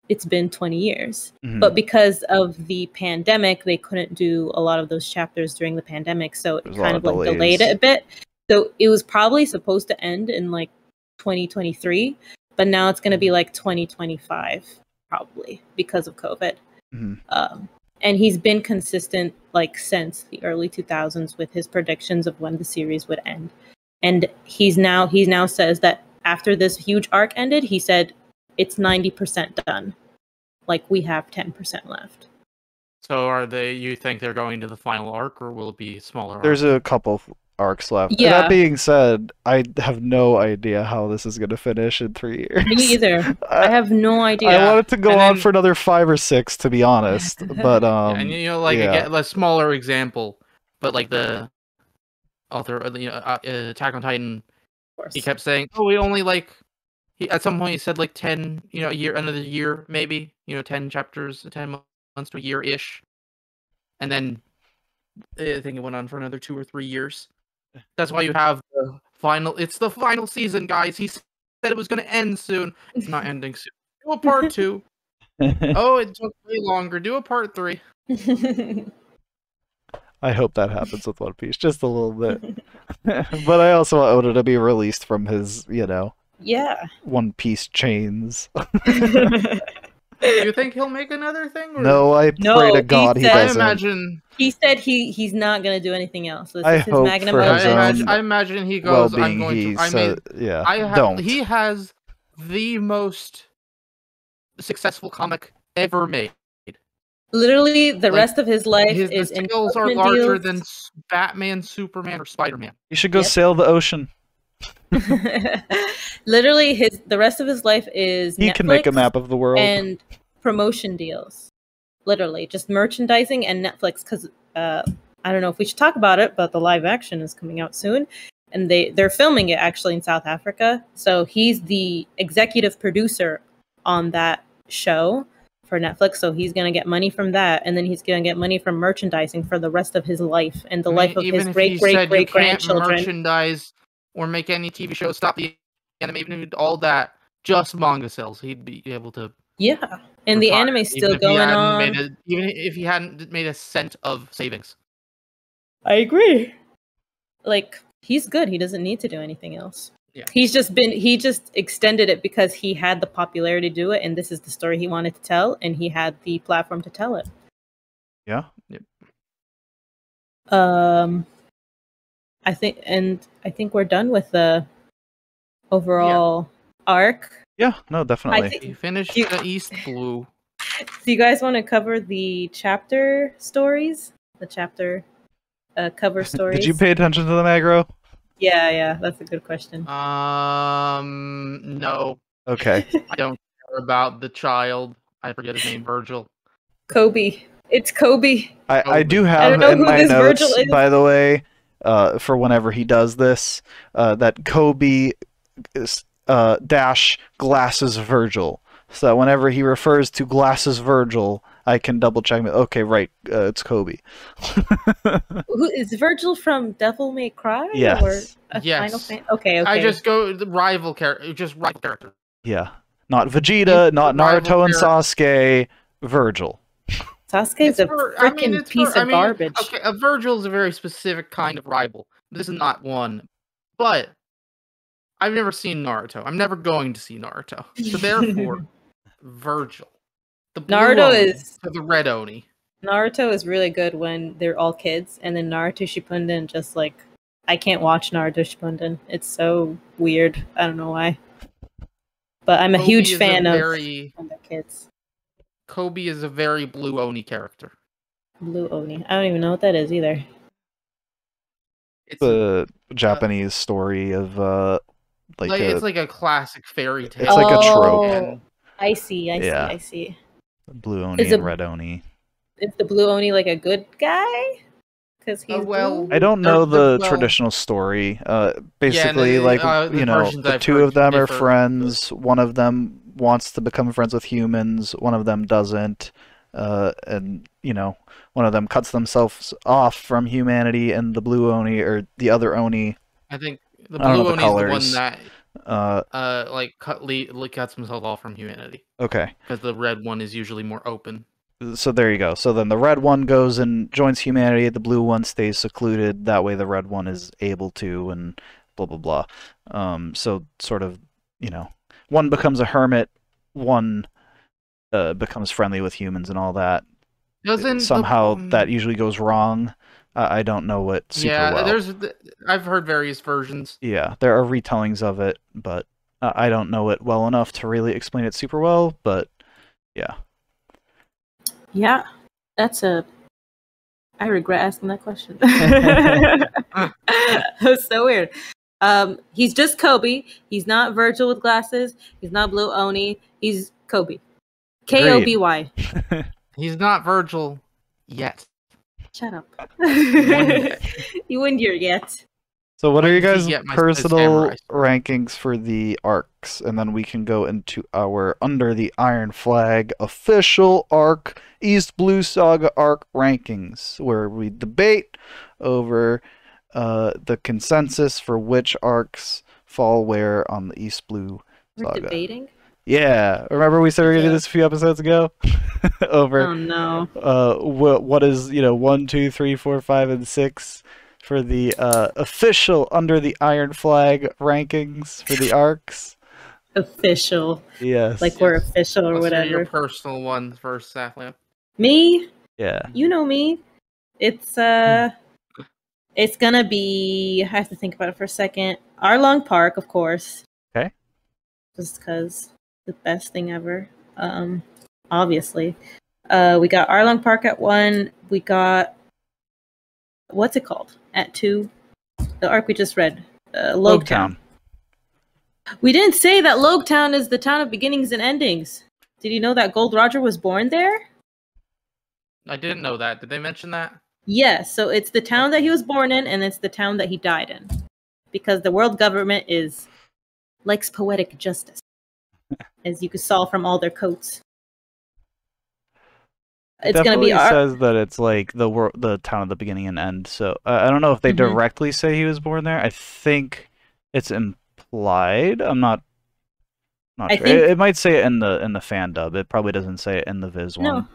it's been 20 years. Mhm. but because of the pandemic they couldn't do a lot of those chapters during the pandemic so it There's kind of of like delayed it a bit. So it was probably supposed to end in like 2023 but now it's going to be like 2025 probably because of covid. Mhm. um, and he's been consistent like since the early 2000s with his predictions of when the series would end. And he's now he now says that after this huge arc ended he said it's 90% done like we have 10% left So are they? You think they're going to the final arc, or will it be smaller? There's arc? a couple arcs left. Yeah. That being said, I have no idea how this is going to finish in three years. me either i have no idea I want it to go And on then- for another five or six, to be honest. But um, and you know, like yeah. again, a smaller example, but like the author, of you know, uh, uh, Attack on Titan, of course. he kept saying, "Oh, we only like." He, at some point, he said like ten, you know, a year, another year, maybe, you know, ten chapters, ten months to a year ish, and then eh, I think it went on for another two or three years. That's why you have the final. It's the final season, guys. He said it was going to end soon. It's not ending soon. Do a part two. oh, it took way longer. Do a part three. I hope that happens with One Piece just a little bit. but I also want Oda to be released from his, you know, yeah One Piece chains. Do you think he'll make another thing? Or... no, I No, pray to God he said- I doesn't. I imagine. he said he he's not going to do anything else this I is his hope magnum for I his opus. imagine, I imagine he goes. I'm going to. I so, mean, yeah, I have. don't. He has the most successful comic ever made. literally the Like, rest of his life His is the skills are enforcement larger deals. than Batman, Superman, or Spider Man. You should go Yep. sail the ocean. literally his the rest of his life is He can make a map of the world. and promotion deals. Literally just merchandising and netflix because uh, i don't know if we should talk about it but the live action is coming out soon. And they they're filming it actually in south africa. So he's the executive producer on that show for netflix. So he's going to get money from that. And then he's going to get money from merchandising for the rest of his life and the I mean, life of his great great great grandchildren. merchandise or make any TV show stop the anime, even all that, just manga sales, he'd be able to. yeah and the retire, anime's still going on Made a, even if he hadn't made a cent of savings. I agree. Like he's good. He doesn't need to do anything else. Yeah. He's just been he just extended it because he had the popularity to do it and this is the story he wanted to tell and he had the platform to tell it. yeah. Yep. Um I think and I think we're done with the overall arc. Yeah, no, I definitely. think He finished You- the East Blue. do you guys want to cover the chapter stories? The chapter uh cover stories? Did you pay attention to the Magro? Yeah, yeah, that's a good question. Um, no, Okay. I don't care about the child. I forget his name, Virgil. Kobe. It's Kobe. I, I do I have don't know in who my this notes, Virgil is. by the way, uh, for whenever he does this, uh, that Kobe uh, dash glasses Virgil. So that whenever he refers to glasses Virgil, I can double check. Okay, right, uh, it's Kobe. Who is Virgil from Devil May Cry? Yes. Or a Yes. Final Fan- Okay, okay. I just go the rival character, just rival character. yeah, not Vegeta, not Naruto and character. Sasuke. Virgil. Sasuke's a for- I mean, freaking piece I of mean, garbage. Okay, a Virgil is a very specific kind of rival. This is not one, but I've never seen Naruto. I'm never going to see Naruto. So therefore, Virgil. The blue Naruto Oni is- the red Oni. Naruto is really good when they're all kids, and then Naruto Shippuden just like I can't watch Naruto Shippuden. It's so weird. I don't know why. But I'm a Koby huge fan of very kids. Koby is a very blue Oni character. Blue Oni. I don't even know what that is either. It's The Japanese story of uh, like, like, a, it's like a classic fairy tale. It's like a trope. Oh, I see. I Yeah. see. I see. blue oni is and it- red oni. Is the Blue Oni like a good guy? Because he's Uh, well. I don't know the well- traditional story. Uh, basically, the- like uh, you know, the I've two of them are friends. One of them wants to become friends with humans. One of them doesn't. Uh, and you know, one of them cuts themselves off from humanity, and the blue oni or the other oni. I think the know blue the Oni is the one that Uh, uh like cut le- cuts himself off from humanity okay. because the red one is usually more open. So there you go. So then the red one goes and joins humanity. The blue one stays secluded. That way, the red one is able to, and blah blah blah. Um, so sort of, you know, one becomes a hermit. One uh, becomes friendly with humans and all that. Doesn't Somehow um, that usually goes wrong. Uh, I don't know what super yeah, well. there's I've heard various versions. Yeah, there are retellings of it, but uh, I don't know it well enough to really explain it super well. But yeah, Yeah, that's a. I regret asking that question. that was so weird. Um, he's just Koby. He's not Virgil with glasses. He's not Blue Oni. He's Koby. K O B Y. He's not Virgil yet. Shut up. you wouldn't hear yet. So what are When your guys' personal rankings for the arcs? And then we can go into our Under the Iron Flag official arc East Blue Saga arc rankings, where we debate over uh, the consensus for which arcs fall where on the East Blue saga. We're debating. Yeah, remember we said we were gonna do this a few episodes ago over Oh no. uh what what is you know one two three four five and six for the uh official under the iron flag rankings for the arcs Official. yes Like we're official or Let's hear Your whatever. personal one first, Saflin. Me? yeah You know me. It's uh it's gonna be I have to think about it for a second. Arlong Park, of course. Okay. Just because the best thing ever. Um obviously. Uh we got Arlong Park at one. We got what's it called? At two. The arc we just read. Uh Loguetown. Loguetown. We didn't say that Loguetown is the town of beginnings and endings. Did you know that Gold Roger was born there? I didn't know that. Did they mention that? Yes, so it's the town that he was born in and it's the town that he died in. Because the world government is likes poetic justice. as you could saw from all their coats. It's gonna be our says that it's like the wor- the town of the beginning and end so uh, i don't know if they Mhm. directly say he was born there i think it's implied i'm not not I sure think- it, it might say it in the in the fan dub it probably doesn't say it in the viz one No.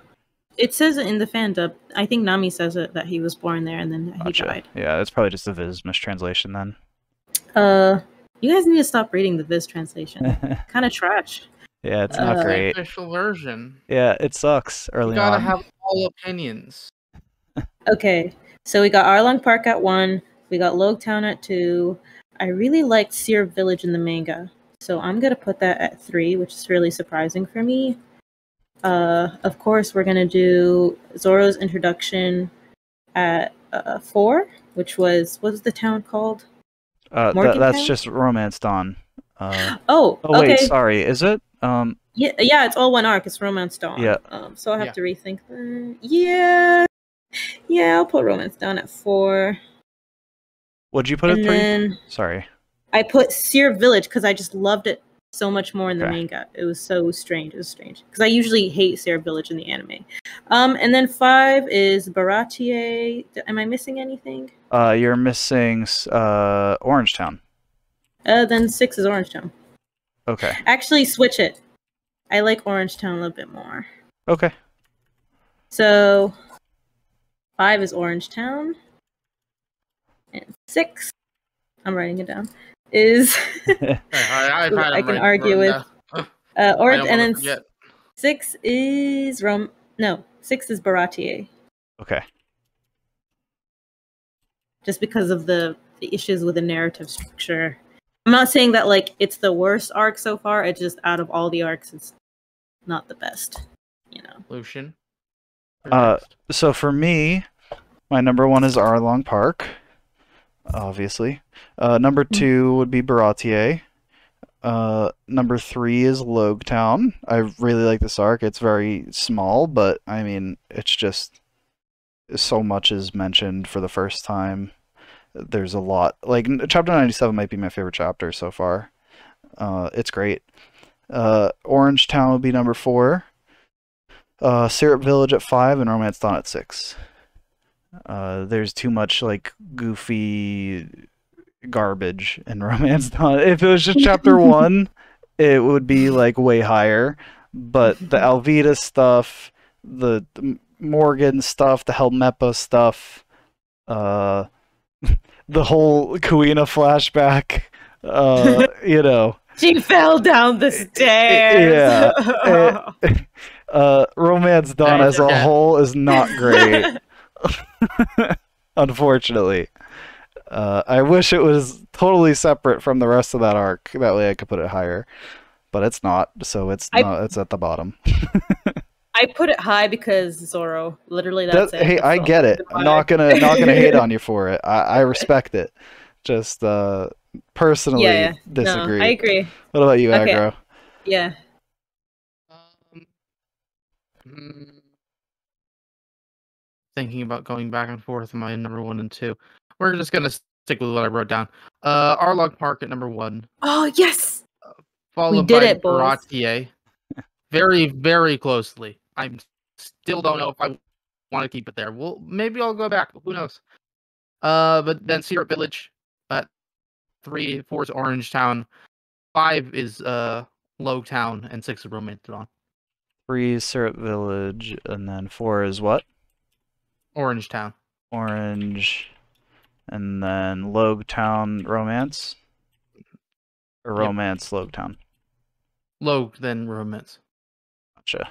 It says it in the fan dub. I think Nami says it that he was born there and then he Gotcha. died. Yeah, it's probably just the Viz mistranslation then. Uh you guys need to stop reading the Viz translation. kind of trash. Yeah, it's Uh, not The great. official version. Yeah, it sucks You early gotta on. have all opinions. Okay, so we got Arlong Park at one. We got Loguetown at two. I really liked Syrup Village in the manga, so I'm gonna put that at three, which is really surprising for me. Uh, of course, we're gonna do Zoro's introduction at uh, four, which was what was the town called? Uh, Morgan that, that's just Romance Dawn. Uh, Oh, oh wait, sorry, is it? Um, Yeah, yeah, it's all one arc. It's Romance Dawn. Yeah. Um, so I have Yeah. to rethink. that. yeah, yeah, I'll put Romance Dawn at four, would you put it and three? Sorry. I put Syrup Village because I just loved it so much more in the Okay. manga. It was so strange. It was strange because I usually hate Syrup Village in the anime. Um, and then five is Baratie. Am I missing anything? Uh, you're missing uh, Orangetown. Uh, then six is Orangetown. Okay. Actually, switch it. I like Orangetown a little bit more. Okay. So five is Orangetown, and six. I'm writing it down. Is I, I, I've had I can right argue with- down. uh, I and wanna then forget. six is Rom. No, six is Baratie. Okay. just because of the, the issues with the narrative structure. I'm not saying that like it's the worst arc so far. It's just out of all the arcs, it's not the best. You know. Lucian. Uh. So for me, my number one is Arlong Park, obviously. Uh, number two would be Baratie. Uh, number three is Town. I really like this arc. It's very small, but I mean, it's just so much is mentioned for the first time. There's a lot. Like chapter 97 might be my favorite chapter so far. Uh, it's great. Uh, Orange Town would be number four. Uh, Syrup Village at five and Romance Dawn at six. Uh, there's too much like goofy garbage in Romance Dawn. If it was just chapter one, it would be like way higher. But the Alvida stuff, the, the Morgan stuff, the Helmeppo stuff, uh, the whole Kuina flashback, uh, you know, She fell down the stairs. yeah. uh, Romance Dawn as a forget. whole is not great. unfortunately. Uh, I wish it was totally separate from the rest of that arc. That way I could put it higher, but it's not. So it's I- not. It's at the bottom. I put it high because Zoro. Literally, that's That- it. hey, That's I get it. I'm not gonna not gonna hate on you for it. I, I respect it. Just uh, personally Yeah, yeah. disagree. No, I agree. What about you, Okay. Aggro? Yeah. Um, hmm. Thinking about going back and forth on my number one and two. We're just gonna stick with what I wrote down. Uh, Arlong Park at number one, Oh yes. followed did by it. Baratie. Very, very closely. I still don't know if I want to keep it there. Well, maybe I'll go back. Who knows? Uh, but then Syrup Village at three, four is Orange Town, five is uh Low Town, and six is Romance Dawn. Three is Syrup Village, and then four is what? Orange Town. Orange, and then Loguetown Romance, or Yep. Romance Loguetown. Low, then Romance. Gotcha.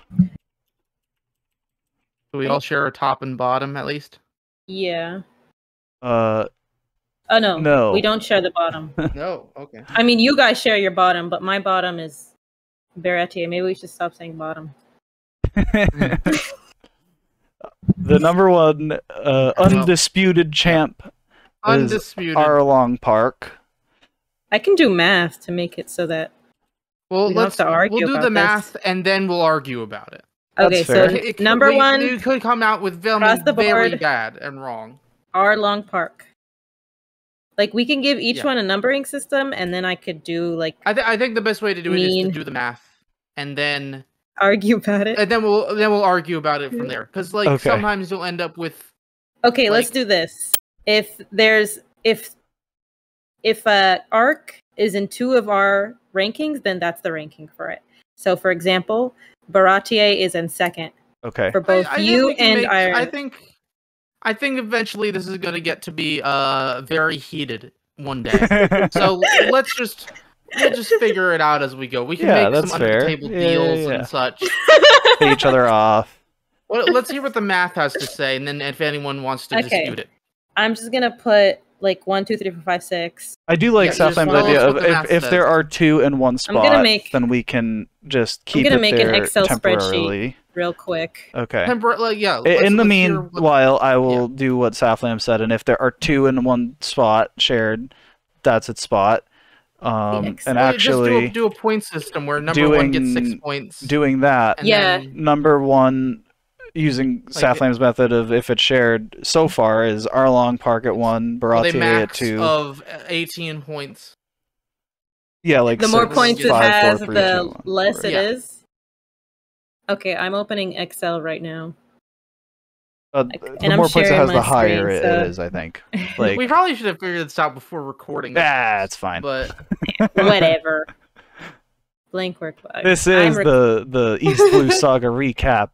So we all share a top and bottom at least. Yeah. Uh, Oh no. No. We don't share the bottom. No, okay. I mean, you guys share your bottom, but my bottom is Baratie. Maybe we should stop saying bottom. the number one uh, undisputed champ is Undisputed. Arlong Park. I can do math to make it so that. well, we don't have let's to argue we'll do about the this. math and then we'll argue about it. That's okay, fair. so It could- number we- one, you could come out with very, Across the very board. bad and wrong. Arlong Park. Like we can give each Yeah. one a numbering system, and then I could do like I, th- I think the best way to do it is to do the math and then argue about it. and then we'll then we'll argue about it from there because like Okay. sometimes you'll end up with Okay, let's do this. If there's if if a arc is in two of our rankings, then that's the ranking for it. So, for example, Baratie is in second Okay. for both I, I you and make- Iron. I think I think eventually this is going to get to be uh very heated one day. so let's just we'll just figure it out as we go. We can Yeah, make that's some fair. under the table Yeah, yeah, deals yeah. and such. Pay each other off. Well, let's hear what the math has to say, and then if anyone wants to Okay. dispute it. I'm just gonna put like one, two, three, four, five, six. I do like Yeah, just Southland's idea of the if, math if there are two in one I'm gonna spot, make- then we can just keep I'm gonna it make an there Excel spreadsheet. temporarily. Real quick. Okay. Tempor- like, yeah. In the let's hear what- meanwhile, I will do what Southland said, and if there are two in one spot shared, that's its spot. Um, Excel. and Well, just do a- actually, do a, point system where number one gets six points. doing that, Yeah. number one using Southland's method of if it's shared so far is Arlong Park at one, well, at two. of eighteen points. Yeah, like the more six, points it five, four, has, three, the two, less it Yeah. is. Okay, I'm opening Excel right now. Uh, Like, the and I'm more points it has, the higher screen, so- is. I think. Like, we probably should have figured this out before recording. ah, it's fine. But Whatever. Blank workbook. This is rec- the the East Blue Saga recap.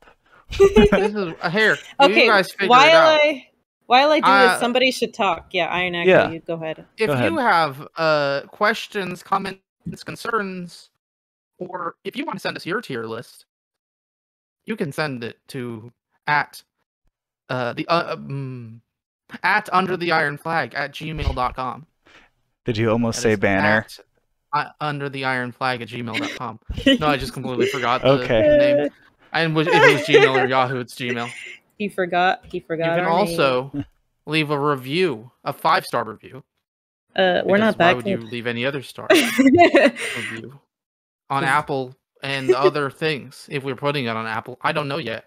this is here. you okay. guys figure while it out. I while I do Uh, this, somebody should talk. Yeah, Iron Axe, Yeah. you go ahead. if Go ahead. you have uh questions, comments, concerns, or if you want to send us your tier list, you can send it to at uh the uh, um, at under the iron flag at gmail.com. Did you almost That say banner? at, uh, under the iron flag at gmail.com. No, I just completely forgot the Okay. name. And was- if it was Gmail or Yahoo, it's Gmail. He forgot. He You forgot. can our also leave a review, a five star review. Uh, we're not because Why would you leave any other star? review on Apple and other things if we're putting it on Apple. I don't know yet.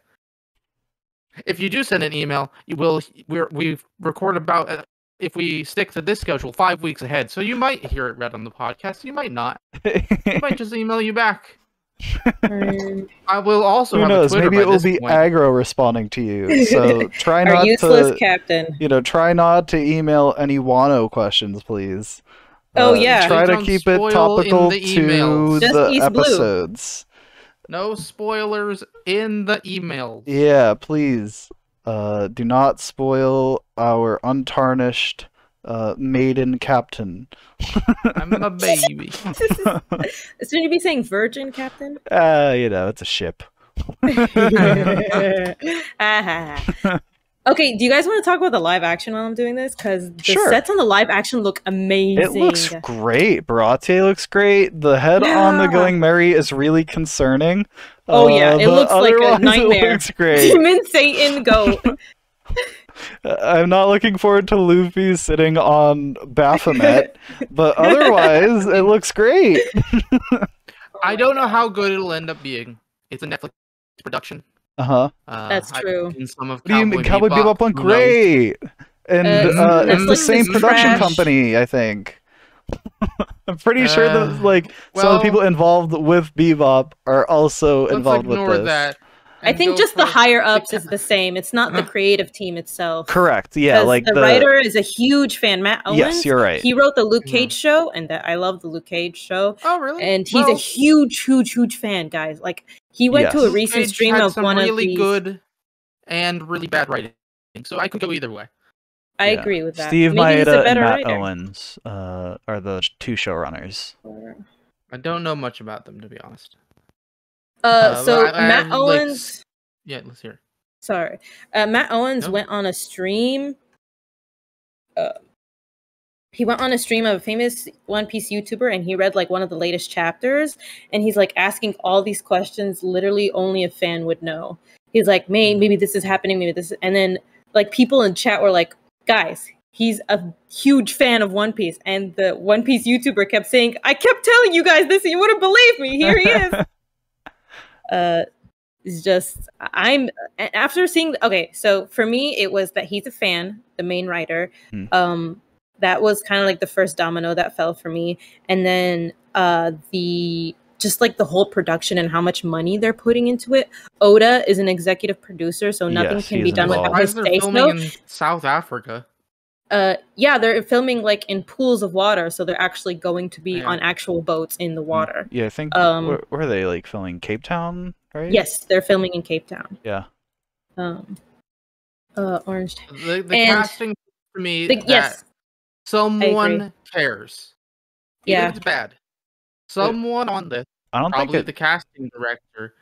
If you do send an email, you will we're we record about uh, if we stick to this schedule five weeks ahead. So you might hear it read on the podcast. You might not. I might just email you back. I will also Who have knows? a Maybe it will be point. aggro responding to you. So try not useless to, captain. you know, try not to email any Wano questions, please. Oh, Uh, yeah. Try Please to keep it topical the to emails. Just the East Blue. episodes. No spoilers in the email. Yeah, please. Uh, do not spoil our untarnished uh, maiden captain. I'm a baby. Shouldn't you be saying virgin captain? Uh, you know, it's a ship. Ah. okay, do you guys want to talk about the live action while I'm doing this? Because the Sure. sets on the live action look amazing. It looks great. Baratie looks great. The head on the Going Merry is really concerning. Oh, yeah, Uh, it looks like a nightmare. It looks great. Demon Satan go. I'm not looking forward to Luffy sitting on Baphomet, but otherwise it looks great. I don't know how good it'll end up being. It's a Netflix production. Uh huh. Uh, That's I've true. seen some of What do you mean? Cowboy Bebop went great, and Uh, uh, it's the same production trash. company, I think. I'm pretty sure Uh, that like some of the people involved with Bebop are also involved with ignore this. that. I think just the higher ups is the same. It's not the creative team itself. Correct. Yeah, like the, writer is a huge fan. Matt Owens. Yes, you're right. He wrote the Luke. Cage show, and that I love the Luke Cage show. Oh, really? And he's a huge, huge, huge fan, guys. Like he went to a recent Cage stream had of some one really of these. good and really bad writing, so I could go either way. I Yeah. agree with that. Steve Maybe he's a Maeda and better Matt writer. Owens uh, are the two showrunners. I don't know much about them to be honest. Uh, Uh, so I- I Matt have, like, Owens. Yeah, let's hear. Sorry, uh, Matt Owens No. went on a stream. Uh, he went on a stream of a famous One Piece YouTuber, and he read like one of the latest chapters, and he's like asking all these questions. Literally, only a fan would know. He's like, "May maybe this is happening, maybe this," and then like people in chat were like, "Guys." He's a huge fan of One Piece, and the One Piece YouTuber kept saying, "I kept telling you guys this, and you wouldn't believe me. Here he is." uh it's just i'm after seeing okay so for me it was that he's a fan the main writer Hmm. um that was kind of like the first domino that fell for me and then uh the just like the whole production and how much money they're putting into it oda is an executive producer so nothing Yes, can be done involved. without his is say filming so in South Africa? uh yeah they're filming like in pools of water so they're actually going to be Yeah. on actual boats in the water Yeah, I think Um, where, where are they like filming Cape Town, right? yes they're filming in cape town Yeah. um uh orange The, the And- casting for me The- that yes, someone cares. Even Yeah. if it's bad. Someone on this, I don't probably think the casting director,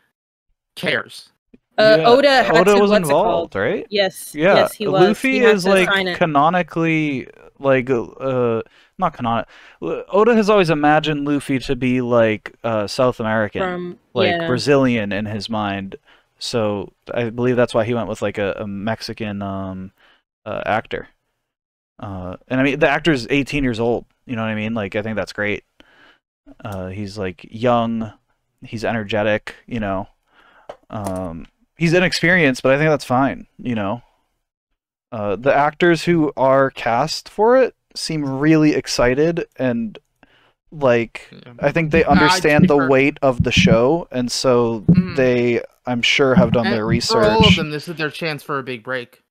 cares. uh, yeah, Oda had Oda to, was what's it called? involved, right? Yes, Yeah, yes, he was. Luffy He is like canonically like uh not canonic. Oda has always imagined Luffy to be like uh South American, from like yeah. Brazilian in his mind. So I believe that's why he went with like a, a Mexican um uh, actor. Uh, and I mean the actor's 18 years old. You know what I mean? Like I think that's great. Uh, he's like young, he's energetic. You know, um, he's inexperienced, but I think that's fine. You know, uh, the actors who are cast for it seem really excited and like I think they understand the weight of the show, and so Mhm. they, I'm sure, have done And their For all of research. them, this is their chance for a big break.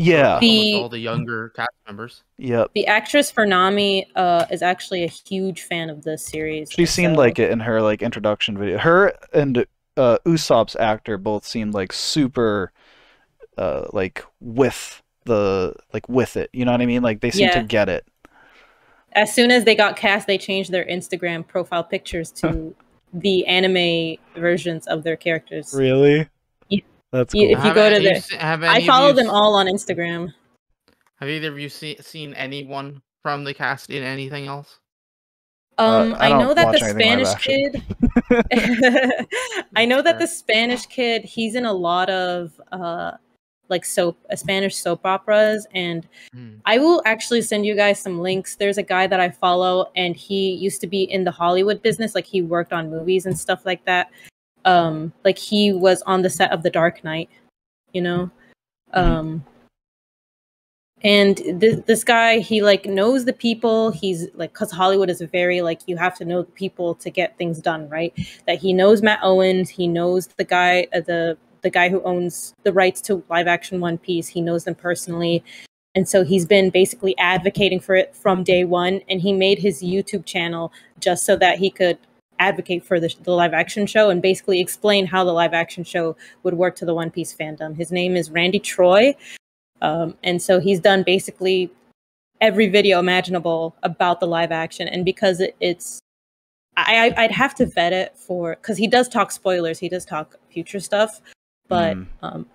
Yeah. Almost The- all the younger cast members. Yep. The actress for Nami uh, is actually a huge fan of this series. She seemed so- like it in her like introduction video. Her and uh, Usopp's actor both seemed like super, uh, like with the like with it. You know what I mean? Like they seem to get it. as soon as they got cast, they changed their Instagram profile pictures to the anime versions of their characters. Really? Yeah. That's You- cool. if you go to the- se- have I any of follow them all on Instagram. Have either of you see, seen anyone from the cast in anything else? Um, Uh, I I, know that the Spanish kid. I know that the Spanish kid. He's in a lot of uh, like soap, uh, Spanish soap operas, and Hmm. I will actually send you guys some links. There's a guy that I follow, and he used to be in the Hollywood business. Like he worked on movies and stuff like that. Um, like he was on the set of The Dark Knight, you know. Mhm. Um, and th- this guy, he like knows the people. He's like, cause Hollywood is very like you have to know the people to get things done, right? That he knows Matt Owens. He knows the guy, uh, the the guy who owns the rights to live action One Piece. He knows them personally. And so he's been basically advocating for it from day one. And he made his YouTube channel just so that he could advocate for the, the live action show and basically explain how the live action show would work to the One Piece fandom. His name is Randy Troy. Um, and so he's done basically every video imaginable about the live action. And because it, it's, I, I'd have to vet it for, because he does talk spoilers, he does talk future stuff. But Mm. um,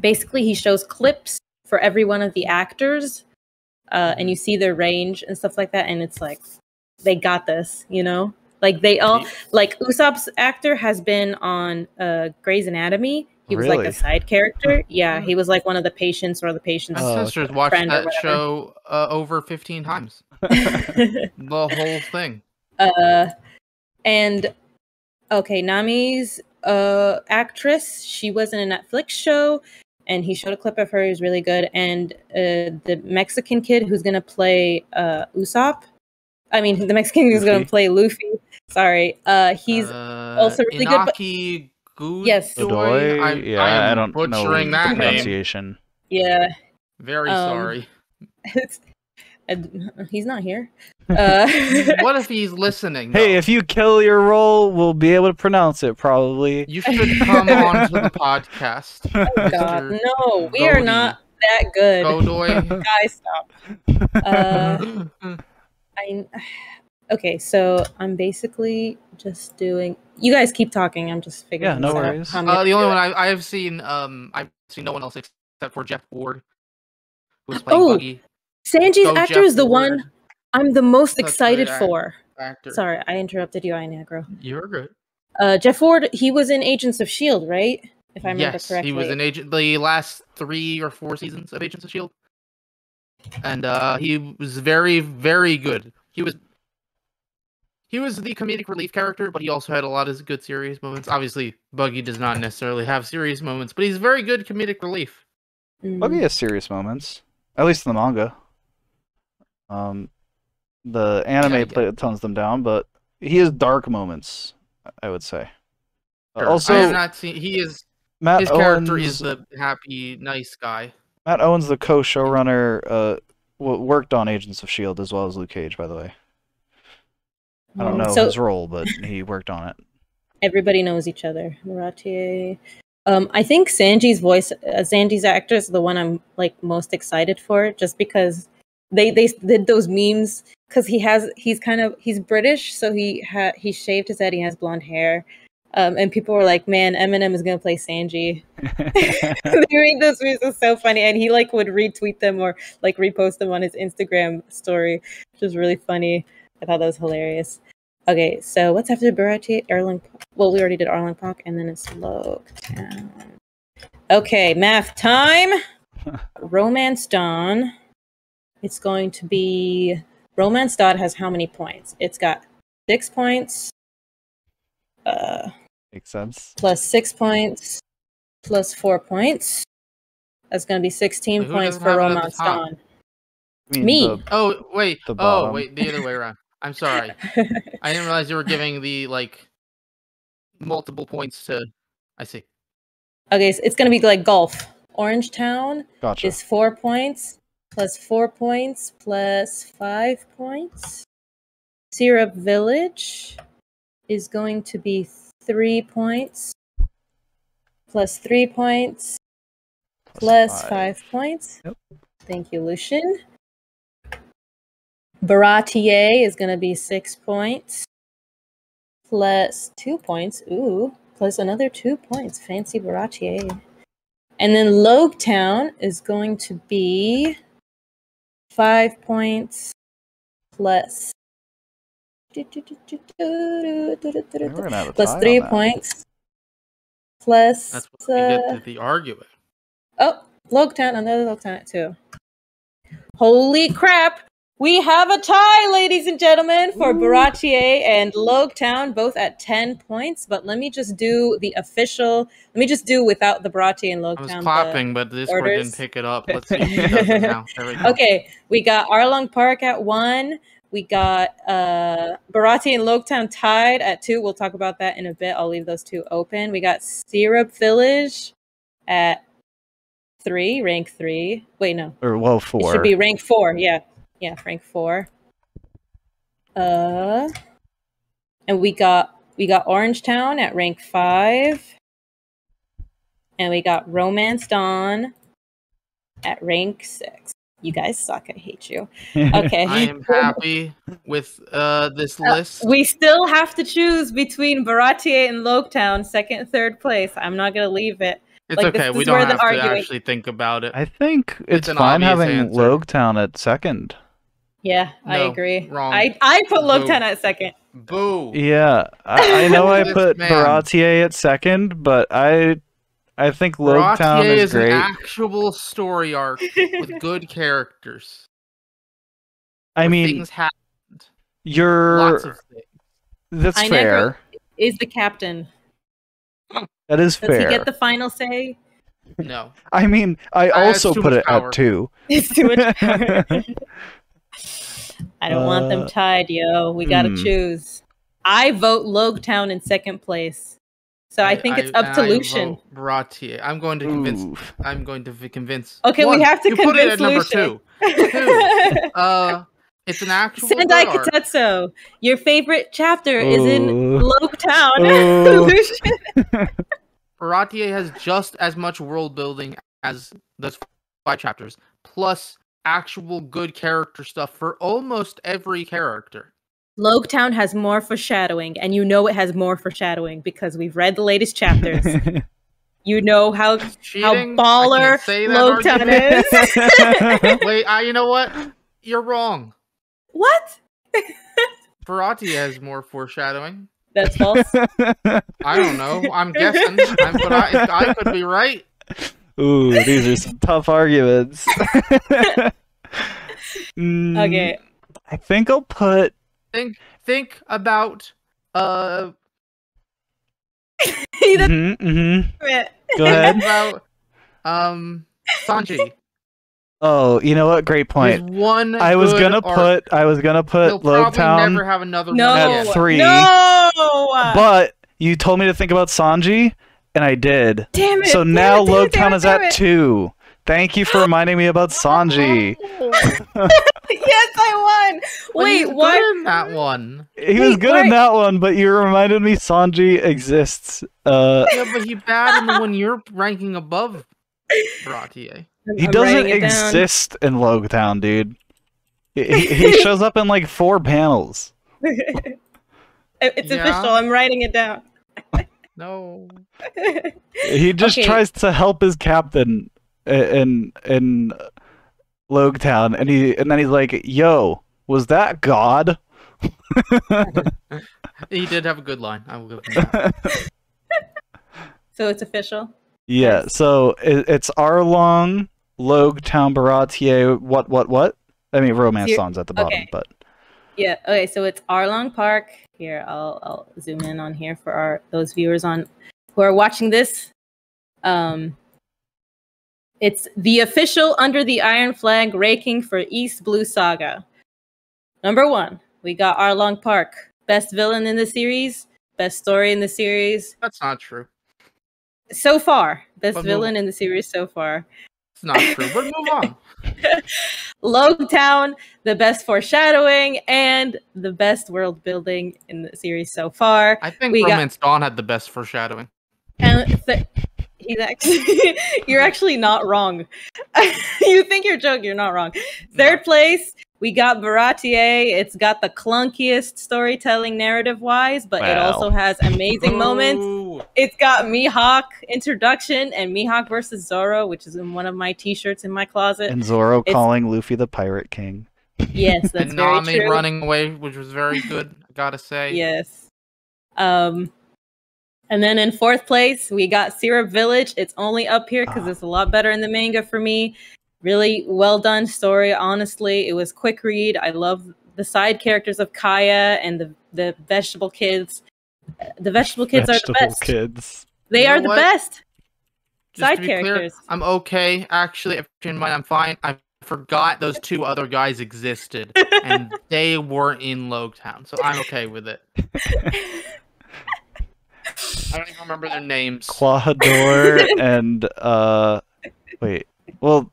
basically, he shows clips for every one of the actors, uh, and you see their range and stuff like that. And it's like, they got this, you know? Like they all, like Usopp's actor has been on uh, Grey's Anatomy. He was like a side character. Yeah, he was like one of the patients or the patients. My Oh, sisters okay. watched that show uh, over 15 times. The whole thing. uh, and okay, Nami's uh actress, she was in a Netflix show, and he showed a clip of her. He was really good. And uh, the Mexican kid who's gonna play uh Usopp, I mean the Mexican is gonna play Luffy. Sorry, uh, he's uh, also really good, but- Inaki Godoy? Yes. Godoy? I, yeah, I, am I don't know butchering the that name. pronunciation. yeah. Very Um, sorry. It's, uh, he's not here. Uh, what if he's listening? Hey, if you kill your role, we'll be able to pronounce it probably. you should come on to the podcast. oh God, no, we are not that good. Godoy. Guys, stop. Uh, I okay, so I'm basically just doing. You guys keep talking. I'm just figuring. Yeah, no this out, worries. I'm Uh, the only one. I, I have seen, um, I've seen no one else except for Jeff Ward, who was playing Oh, Buggy. Sanji's Go actor Jeff is the Ward. one I'm the most Such excited for. Actor. Sorry, I interrupted you, Inagro. You're good. Uh, Jeff Ward, he was in Agents of Shield, right? If I remember yes, correctly. he was in agent the last three or four seasons of Agents of Shield, and uh, he was very, very good. He was he was the comedic relief character, but he also had a lot of good serious moments. Obviously, Buggy does not necessarily have serious moments, but he's very good comedic relief. Mm. Buggy has serious moments, at least in the manga. Um, the anime Yeah, play, tones them down, but he has dark moments. I would say. Sure. Also, I have not seen. He is Matt his character Owens, is the happy, nice guy. Matt Owens, the co-showrunner, uh, worked on Agents of Shield as well as Luke Cage. By the way, I don't know So his role, but he worked on it. everybody knows each other. Maratier. Um, I think Sanji's voice, uh, Sanji's actor is the one I'm like most excited for, just because they they did those memes because he has he's kind of he's British, so he ha- he shaved his head, he has blonde hair, um, and people were like, "Man, Eminem is gonna play Sanji." they made those memes it's so funny, and he like would retweet them or like repost them on his Instagram story, which was really funny. I thought that was hilarious. Okay, so what's after Baratie? Erling. Well, we already did Arlong Park, and then it's Loketown. Okay, math time. Romance Dawn. It's going to be Romance Dawn has how many points? It's got six points. Uh, Makes sense. plus six points, plus four points. That's going to be sixteen Wait, points for have it Romance top? I mean, Me. the- Oh wait, The oh wait, the other way around. I'm sorry. I didn't realize you were giving the like multiple points to. I see. Okay, so it's gonna be like golf. Orange Town Gotcha. is four points plus four points plus five points. Syrup Village is going to be three points plus three points plus five. points. Yep. Thank you, Lucian. Baratie is going to be six points plus two points. Ooh, plus another two points. Fancy Baratie. And then Loguetown is going to be five points plus plus tie on three points plus That's what we get uh, to the argument. Oh, Loguetown, another Loguetown at two. Holy crap! We have a tie, ladies and gentlemen, for Baratie and Loguetown, both at 10 points. But let me just do the official. Let me just do without the Baratie and Loguetown. I Loguetown. was the- clapping, but Discord orders. didn't pick it up. Let's see if it does it now. There we go. Okay, we got Arlong Park at one. We got uh Baratie and Loguetown tied at two. We'll talk about that in a bit. I'll leave those two open. We got Syrup Village at three, rank three. Wait, no. Or well, four. It should be rank four. Yeah. Yeah, rank four. Uh and we got we got Orange Town at rank five. And we got Romance Dawn at rank six. You guys suck. I hate you. Okay. I am happy with uh, this Uh, list. we still have to choose between Baratie and Loguetown, second and third place. I'm not gonna leave it. It's like, this okay. We is don't the have to arguing- actually think about it. I think it's, It's an fine obvious having answer. Loguetown at second. Yeah, I agree. wrong. I I put Boo. Loguetown at second. Boo. Yeah, I, I know I put man. Baratie at second, but I I think Loguetown Baratie is is an actual story arc with good characters. I mean, things happen. you're Lots of things. that's I fair. never- Is the captain? That is Does fair. he get the final say? No. I mean, I I also put it power. at two. It's too much power. I don't want them Uh, tied, yo. We gotta hmm. choose. I vote Loguetown in second place. So I, think it's up to I Lucian. vote I'm going to convince. Oof. I'm going to v- convince. Okay, we have to you put it convince at number Lucian. two. Uh, it's an actual Sendai good. Katetsu, your favorite chapter is in Ooh. Loguetown. Ooh. Lucian. Baratie has just as much world building as those five chapters, plus actual good character stuff for almost every character. Loguetown has more foreshadowing, and you know it has more foreshadowing because we've read the latest chapters. you know how Cheating? how baller say Loguetown is. Wait, I, you know what? You're wrong. what? Ferrati has more foreshadowing. That's false. I don't know. I'm guessing, I'm, but I, I could be right. Ooh, these are some tough arguments. Mm, okay. I think I'll put. Think think about uh That's mhm, mhm. Go ahead. about um Sanji. Oh, you know what? Great His point. one I was gonna arc. put. I was gonna He'll put probably Loguetown, never have another No. one At again. three. No. but you told me to think about Sanji, and I did. damn it. So damn now it, damn it, damn Loguetown it, is at it. two. Thank you for reminding me about Sanji. yes, I won. But Wait, he's what? good in that one. He was good why- in that one, but you reminded me Sanji exists. Uh, Yeah, but he bad in the one you're ranking above Baratie. he I'm doesn't writing it down. exist in Loguetown, dude. He, he he shows up in like four panels. it's Yeah. official. I'm writing it down. No. He just Okay. tries to help his captain i- in in Loguetown, and he and then he's like, "Yo, was that God?" He did have a good line. I will give him that. so it's official. Yeah, Nice. so it, it's Arlong, Loguetown, Baratie, what, what, what? I mean, Romance Songs at the bottom, okay. but Yeah. Okay. So it's Arlong Park. Here, I'll I'll zoom in on here for our those viewers on who are watching this. Um, it's the official under the Iron Flag ranking for East Blue Saga. Number one, we got Arlong Park, best villain in the series, best story in the series That's not true. so far. Best But villain in the series so far. It's not true. But move on. Loguetown, the best foreshadowing, and the best world building in the series so far. I think We got- Romance Dawn had the best foreshadowing. And th- he's actually you're actually not wrong. you think you're joking, you're not wrong. Third place, we got Baratie. It's got the clunkiest storytelling narrative wise, but it also has amazing moments. It's got Mihawk introduction and Mihawk versus Zoro, which is in one of my t-shirts in my closet. And Zoro It's- calling Luffy the Pirate King. yes, that's and very Nami true. running away, which was very good. I gotta say. Yes. Um, and then in fourth place, we got Syrup Village. It's only up here because Ah. it's a lot better in the manga for me. Really well done story. Honestly, it was quick read. I love the side characters of Kaya and the the vegetable kids. The vegetable kids are the best. kids. They You are the what? best. Just Side to be clear, characters. I'm okay. Actually, if in mind, I'm fine. I forgot those two other guys existed, and they weren't in Loguetown, so I'm okay with it. I don't even remember their names. Quador and uh wait. Well,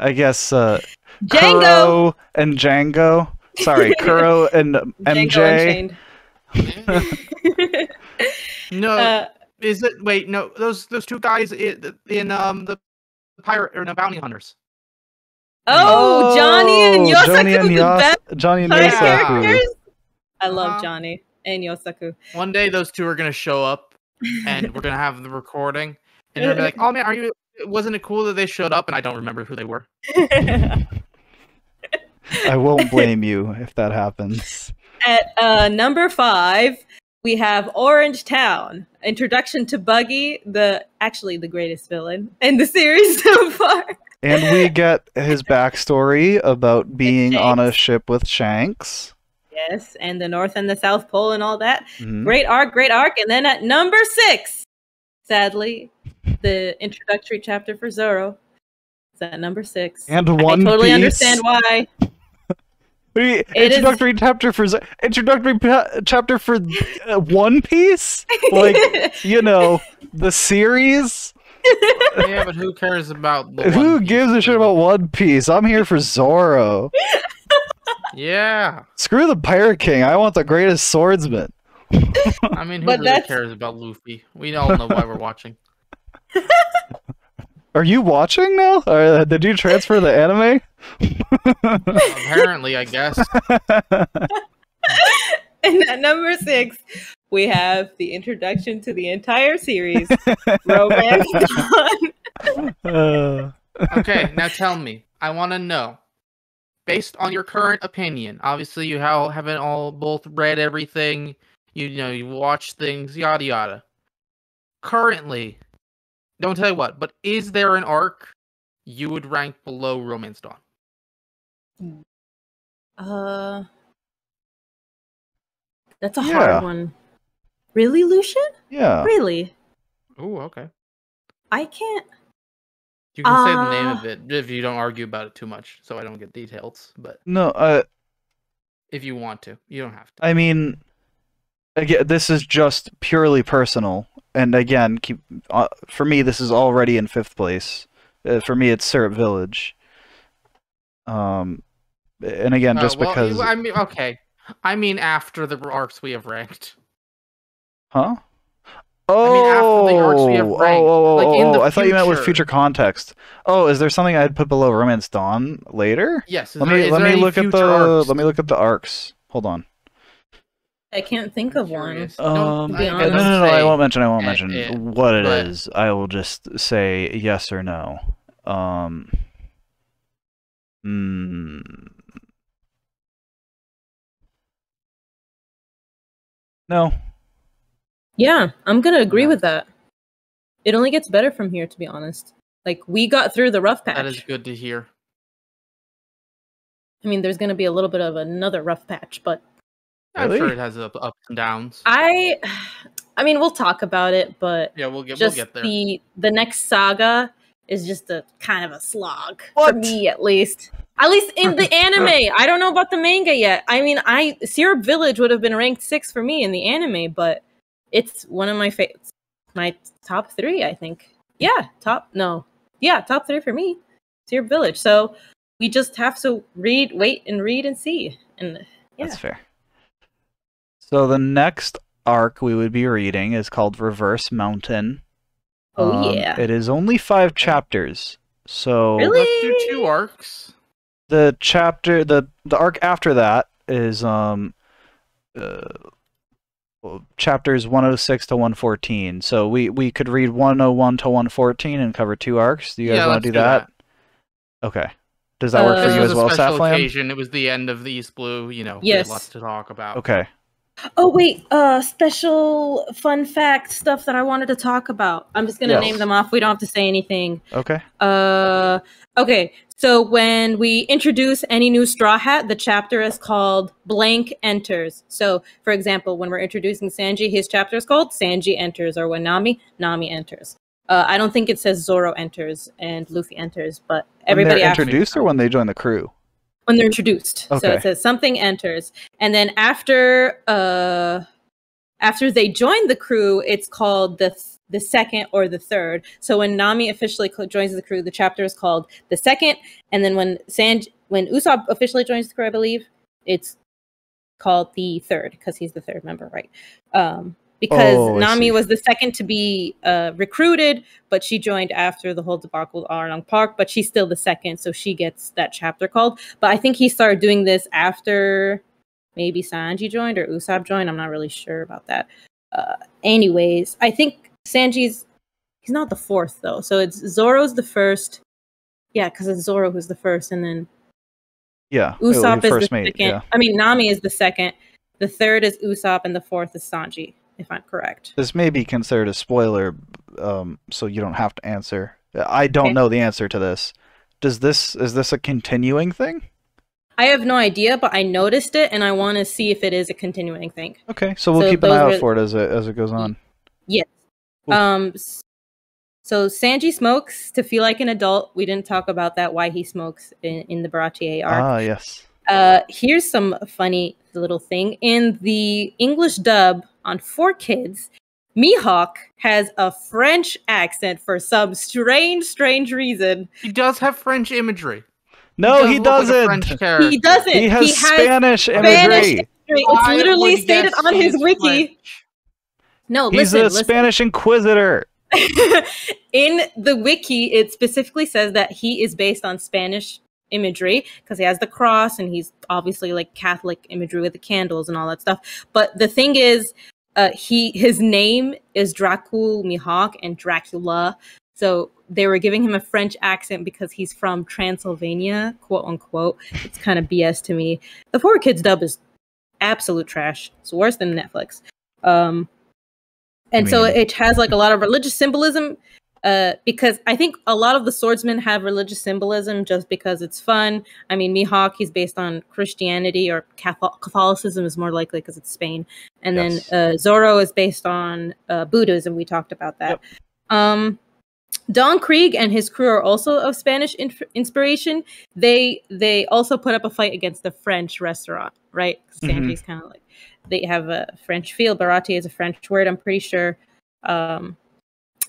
I guess uh Django. Kuro and Django. Sorry, Kuro and MJ. Unchained. No, uh, is it? Wait, no. Those those two guys in, in um the pirate or no bounty hunters. oh, Johnny and Yosaku, Johnny and the Johnny and. Yosaku. characters. I love Uh-huh. Johnny and Yosaku. One day those two are gonna show up, and we're gonna have the recording, and they're gonna be like, "Oh man, are you? Wasn't it cool that they showed up?" And I don't remember who they were. I won't blame you if that happens. At uh, number five, we have Orange Town. Introduction to Buggy, the actually the greatest villain in the series so far. And we get his backstory about being on a ship with Shanks. Yes, and the North and the South Pole and all that. Mhm. Great arc, great arc. And then at number six, sadly, the introductory chapter for Zoro. Is at number six. And one I totally Piece. understand why. Wait, It is- introductory chapter for Z- introductory pa- chapter for uh, One Piece. Like you know the series. yeah, but who cares about the Who One Piece gives a shit about One Piece? I'm here for Zoro. Yeah, Screw the Pirate King. I want the greatest swordsman. I mean, who But really that's- cares about Luffy? We all know why we're watching. Are you watching now? Or did you transfer the anime? Apparently, I guess. And at number six, we have the introduction to the entire series, Romance Dawn. Uh, Okay, now tell me. I want to know, based on your current opinion. Obviously, you haven't all both read everything. You, you know, you watch things, yada yada. Currently, don't tell you what, but is there an arc you would rank below Romance Dawn? Uh, that's a Yeah. hard one. Really, Lucian? yeah. Really? Oh, okay. I can't. You can say the name Uh, of it if you don't argue about it too much, so I don't get details. But No, uh, if you want to, you don't have to. I mean, again, this is just purely personal, and again, keep uh, for me, this is already in fifth place. Uh, for me, it's Syrup Village. Um, and again, Uh, just well, because, you- I mean, okay. I mean, after the arcs we have ranked. huh? Mean, Oh, after the arcs we have oh, ranked, oh, oh, like, in oh, the I thought you meant with future. future context. Oh, is there something I'd put below Romance Dawn later? Yes. Is Let there, me is let there me look at the arcs? let me look at the arcs. Hold on. I can't think of one. Curious. Um, to be no, honest. no, no, no, I won't mention. I won't eh, mention eh, what it but- is. I will just say yes or no. Um. Hmm. No. Yeah, I'm gonna agree Yeah. with that. It only gets better from here, to be honest. Like we got through the rough patch. That is good to hear. I mean, there's gonna be a little bit of another rough patch, but I'm sure it has ups and downs. I, I mean, we'll talk about it, but yeah, we'll get just we'll get there. the the next saga is just a kind of a slog What? for me, at least. At least in the anime. I don't know about the manga yet. I mean, I Syrup Village would have been ranked six for me in the anime, but it's one of my favorites. My top three, I think. Yeah, top no. Yeah, top three for me. Syrup Village. So we just have to read, wait, and read and see. And yeah. That's fair. So the next arc we would be reading is called Reverse Mountain. Oh Um, yeah. It is only five chapters. So Really? Let's do two arcs. the chapter the the arc after that is um uh, well, chapters 106 to 114 so we we could read 101 to 114 and cover two arcs do you guys yeah, want to do that? okay does that work Uh, for This you was as a well special Saflan? occasion. It was the end of the East Blue. You know, Yes. lots to talk about. okay Oh wait, uh special fun fact stuff that I wanted to talk about. I'm just gonna Yes. name them off. We don't have to say anything. okay Uh okay. So when we introduce any new straw hat, the chapter is called blank enters. So for example, when we're introducing Sanji, his chapter is called Sanji enters, or when Nami, Nami enters. Uh, I don't think it says Zoro enters and Luffy enters, but when everybody they're after introduced or when they join the crew when they're introduced. So it says something enters, and then after uh after they join the crew, it's called the the second or the third. So when Nami officially joins the crew, the chapter is called the second, and then when Sanj when Usopp officially joins the crew, I believe it's called the third because he's the third member, right? Um, because Oh, Nami was the second to be uh, recruited, but she joined after the whole debacle with Arlong Park, but she's still the second, so she gets that chapter called. But I think he started doing this after maybe Sanji joined or Usopp joined. I'm not really sure about that. Uh, anyways, I think Sanji's he's not the fourth though, so it's Zoro's the first. Yeah, because it's Zoro who's the first, and then yeah Usopp is first the mate second. yeah I mean, Nami is the second. The third is Usopp, and the fourth is Sanji, if I'm correct. this may be considered a spoiler um so you don't have to answer i don't Okay. know the answer to this does this is this a continuing thing I have no idea, but I noticed it, and I want to see if it is a continuing thing. Okay, so we'll So keep an eye out were- for it as it as it goes on. Yes. Cool. Um. So Sanji smokes to feel like an adult. We didn't talk about that. Why he smokes in, in the Baratie arc. Ah, yes. Uh, here's some funny little thing in the English dub on Four Kids. Mihawk has a French accent for some strange, strange reason. He does have French imagery. No, does he look like a doesn't. French character. He doesn't. He has Spanish imagery. It's literally stated on his wiki. French. No, He's listen, a listen. Spanish inquisitor. in the wiki, it specifically says that he is based on Spanish imagery because he has the cross and he's obviously like Catholic imagery with the candles and all that stuff. But the thing is, uh, he his name is Dracule Mihawk and Dracula. So they were giving him a French accent because he's from Transylvania, quote unquote. It's kind of BS to me. The Four Kids dub is absolute trash. It's worse than Netflix. Um, and I so it has like a lot of religious symbolism uh, because I think a lot of the swordsmen have religious symbolism just because it's fun. I mean, Mihawk, he's based on Christianity or Catholicism is more likely because it's Spain. And Yes. then uh, Zoro is based on uh, Buddhism. We talked about that. Um, Don Krieg and his crew are also of Spanish in- inspiration. They they also put up a fight against the French restaurant, right? Mhm. Kind of like they have a French feel. Baratie is a French word, I'm pretty sure. Um,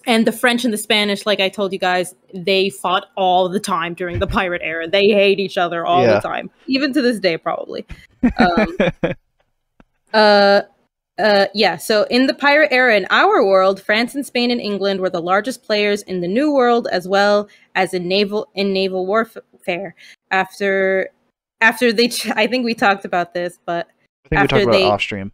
and the French and the Spanish, like I told you guys, they fought all the time during the pirate era. They hate each other all Yeah. the time, even to this day, probably. Um, uh, uh, yeah. So in the pirate era in our world, France and Spain and England were the largest players in the New World, as well as in naval in naval warfare. After after they, ch- I think we talked about this, but I think we talked about they- off stream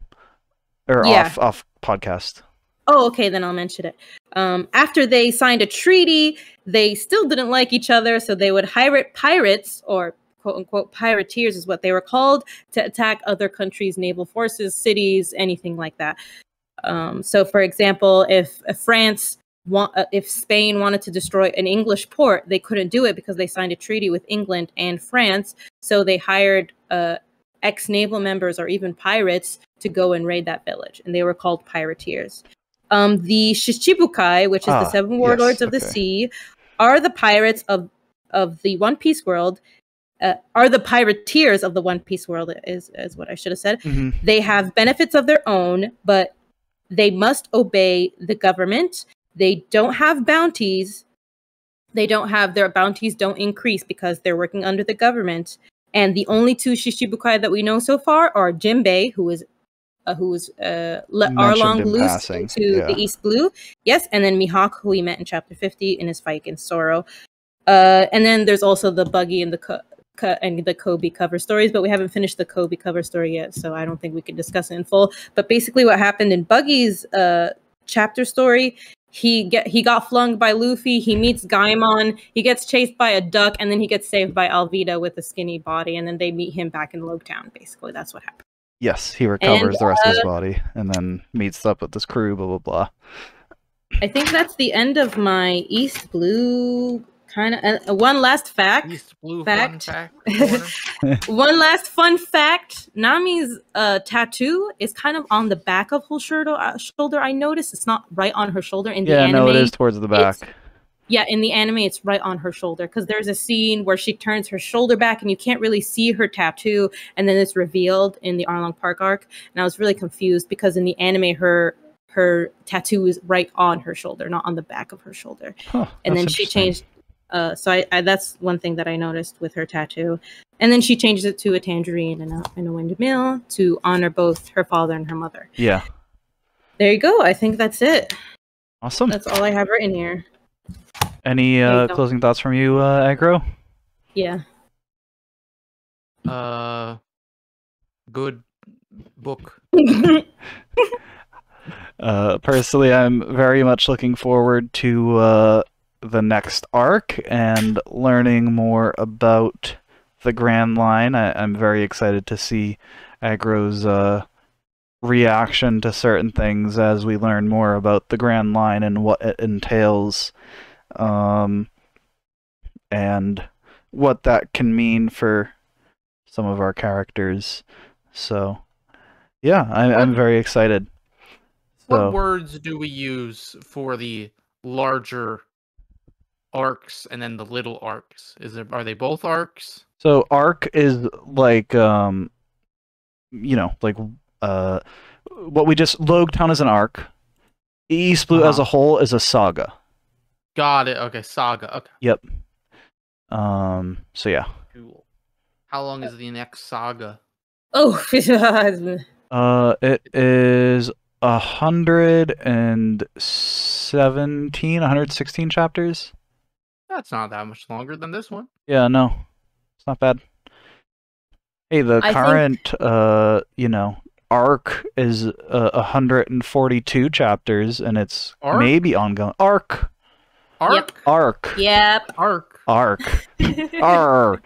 or Yeah. off off podcast. Oh, okay, then I'll mention it. Um, after they signed a treaty, they still didn't like each other, so they would hire pirates, or quote unquote pirateers is what they were called, to attack other countries' naval forces, cities, anything like that. Um, so, for example, if, if France, uh, if Spain wanted to destroy an English port, they couldn't do it because they signed a treaty with England and France. So they hired uh, ex naval members or even pirates to go and raid that village, and they were called pirateers. Um, the Shichibukai, which is Ah, the seven yes, warlords of the okay. sea, are the pirates of of the One Piece world. uh, are the pirateers of the One Piece world is is what I should have said. Mhm. They have benefits of their own, but they must obey the government. They don't have bounties. They don't have their bounties don't increase because they're working under the government. And the only two Shichibukai that we know so far are Jinbei, who is uh, who was uh, let Arlong loose passing, to yeah. the East Blue. Yes, and then Mihawk, who we met in chapter 50 in his fight against Zoro. Uh, and then there's also the Buggy and the Co- Co- and the Koby cover stories, but we haven't finished the Koby cover story yet, so I don't think we can discuss it in full. But basically, what happened in Buggy's uh, chapter story, he get he got flung by Luffy. He meets Gaimon. He gets chased by a duck, and then he gets saved by Alvida with a skinny body, and then they meet him back in Loguetown. Basically, that's what happened. Yes, he recovers And, the rest of his uh, body and then meets up with this crew. Blah blah blah. I think that's the end of my East Blue kind of. Uh, one last fact. East Blue Fact. fun fact. One last fun fact: Nami's uh, tattoo is kind of on the back of her shoulder. Uh, shoulder, I noticed it's not right on her shoulder in the Yeah, anime. no, it is towards the back. Yeah, in the anime, it's right on her shoulder because there's a scene where she turns her shoulder back and you can't really see her tattoo, and then it's revealed in the Arlong Park arc. And I was really confused because in the anime, her her tattoo is right on her shoulder, not on the back of her shoulder. Huh, and then she changed. Uh, so I, I that's one thing that I noticed with her tattoo, and then she changes it to a tangerine and a, and a windmill to honor both her father and her mother. Yeah, There you go. I think that's it. awesome. That's all I have written here. Any uh, closing thoughts from you, uh, Agro? Yeah. Uh, good book. Uh, personally, I'm very much looking forward to uh, the next arc and learning more about the Grand Line. I- I'm very excited to see Agro's uh, reaction to certain things as we learn more about the Grand Line and what it entails, um, and what that can mean for some of our characters. So, yeah, I- I'm very excited. What So- words do we use for the larger arcs and then the little arcs? Is there are they both arcs? So arc is like um you know, like uh what we just Loguetown is an arc. East Blue as Uh-huh. a whole is a saga. Got it. Okay, saga. Okay, Yep. Um so yeah. cool. How long is the next saga? oh, Uh it is a hundred and seventeen, hundred sixteen chapters. That's not that much longer than this one. Yeah, no. It's not bad. Hey, the I think- current uh you know arc is uh, 142 chapters and it's Arc? maybe ongoing arc Arc. arc yep. Arc. arc arc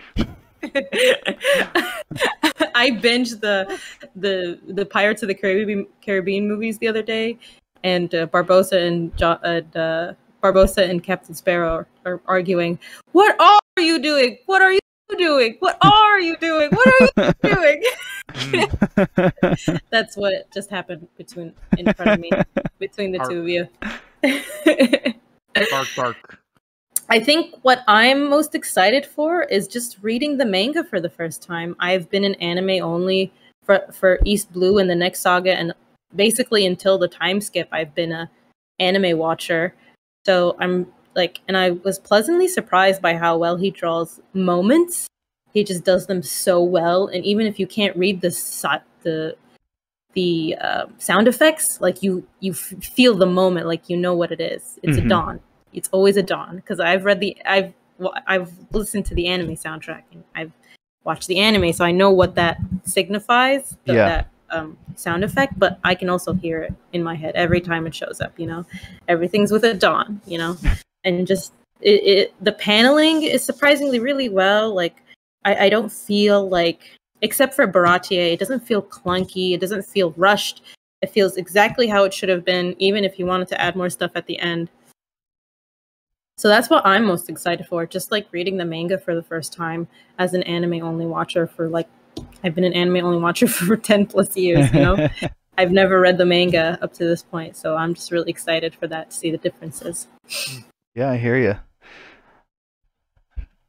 I binged the the the Pirates of the Caribbean Caribbean movies the other day, and uh, Barbossa and jo- and, uh, Barbossa and Captain Sparrow are, are arguing. What are you doing? What are you doing? What are you doing? What are you doing? That's what just happened between in front of me between the two of you. bark. Bark. I think what I'm most excited for is just reading the manga for the first time. I've been an anime only for for East Blue and the next saga, and basically until the time skip, I've been a anime watcher. So I'm like, and I was pleasantly surprised by how well he draws moments. He just does them so well, and even if you can't read the the the uh, sound effects, like you you f- feel the moment, like you know what it is. It's Mhm. a dawn it's always a dawn because I've read the I've well, I've listened to the anime soundtrack and I've watched the anime, so I know what that signifies. Yeah. That um, sound effect, but I can also hear it in my head every time it shows up. You know, everything's with a dawn. You know, and just it, it the paneling is surprisingly really well. Like I, I don't feel like except for Baratie, it doesn't feel clunky. It doesn't feel rushed. It feels exactly how it should have been, even if you wanted to add more stuff at the end. So that's what I'm most excited for. Just like reading the manga for the first time as an anime only watcher for like I've been an anime only watcher for 10 plus years, you know. I've never read the manga up to this point, so I'm just really excited for that to see the differences. yeah, I hear you.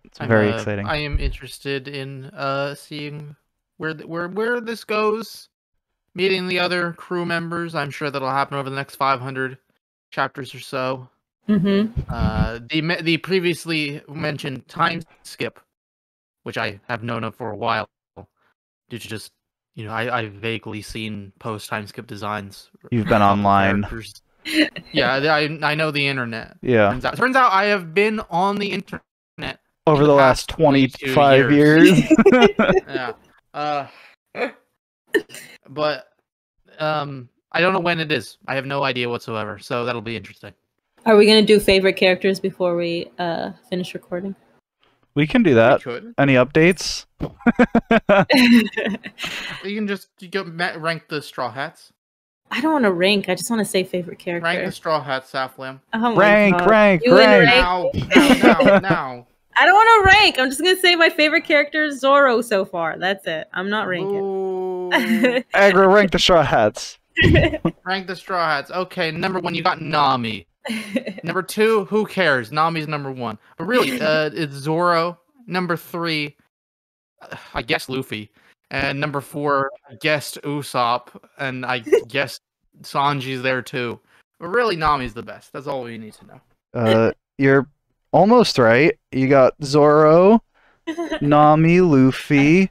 It's very uh, exciting. I am interested in uh seeing where th- where where this goes. Meeting the other crew members. I'm sure that'll happen over the next 500 chapters or so. Mm-hmm. Uh, the the previously mentioned time skip, which I have known of for a while, due to just you know I I've vaguely seen post time skip designs. You've been online. characters. yeah, I I know the internet. Yeah. Turns out, turns out I have been on the internet. Over the the last past 22 25 years. yeah. Uh, but um, I don't know when it is. I have no idea whatsoever. So that'll be interesting. Are we gonna do favorite characters before we uh finish recording? We can do We that. could. Any updates? You can just you go ma- rank the straw hats. I don't want to rank. I just want to say favorite character. Rank the straw hats, Saflam. Oh my rank, God. rank, You rank. rank. Now, now, now, now. I don't want to rank. I'm just gonna say my favorite character is Zoro so far. That's it. I'm not ranking. Ooh. Aggro, rank the straw hats. rank the straw hats. Okay, number one, you got Nami. Number two, who cares? Nami's number one. But really, uh, it's Zoro. Number three, uh, I guess Luffy. And number four, I guess Usopp. And I guess Sanji's there too. But really, Nami's the best. That's all we need to know. Uh, you're almost right. You got Zoro, Nami, Luffy,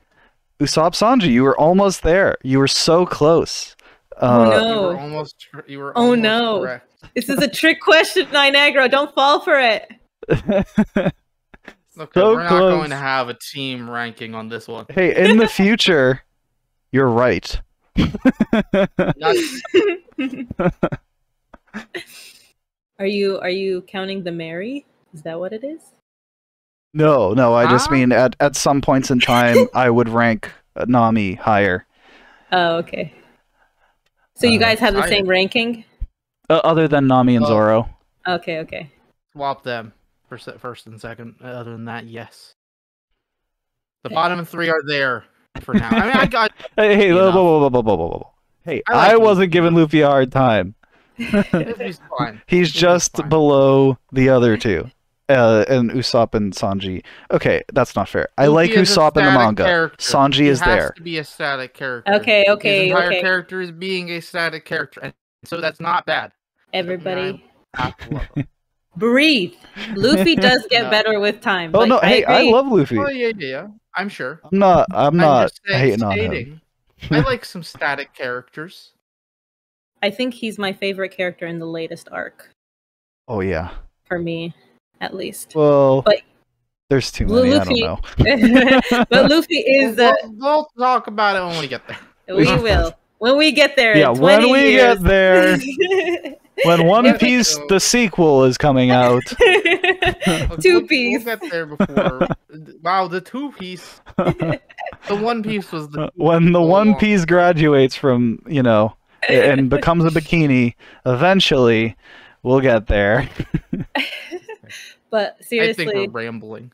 Usopp, Sanji. You were almost there. You were so close. Oh, Uh, no. You were almost. You were. Oh, almost no. Correct. This is a trick question, Nine Aggro. Don't fall for it. Okay, So we're not going to have a team ranking on this one. hey, in the future, you're right. Nice. Are you are you counting the Mary? Is that what it is? No, no, I just Huh? mean at, at some points in time, I would rank Nami higher. Oh, okay. So you Uh, guys have the same ranking? Uh, other than Nami and Oh. Zoro. Okay, okay. Swap them for first and second. Uh, Other than that, yes. The bottom three are there for now. I mean, I got. Hey, hey, You whoa, know. whoa, whoa, whoa, whoa, whoa, whoa. Hey, I like I wasn't giving Luffy a hard time. He's fine. He's just fine. below the other two. Uh, and Usopp and Sanji. Okay, that's not fair. I like Luffy is a Usopp in the manga. character. Sanji He is has there. to be a static character. Okay, His okay, entire okay. character is being a static character, and so that's not bad. Everybody I have to love him. breathe. Luffy does get No. better with time. Oh Like, no, hey, I agree. love Luffy. Well, yeah, yeah, yeah, I'm sure. I'm not. I'm I'm not just hating on him. I like some static characters. I think he's my favorite character in the latest arc, Oh yeah. for me, at least. Well, But- there's too Well, many. Luffy- I don't know. but Luffy is we'll, the. we'll, we'll talk about it when we get there. We will when we get there. yeah, in when we years. get there, when One If Piece go- the sequel is coming out. Two we'll- piece. We'll get there before. wow, the two piece. The one piece was the. when the so One long. Piece graduates from, you know, and becomes a bikini, eventually we'll get there. but seriously, I think seriously, we're rambling.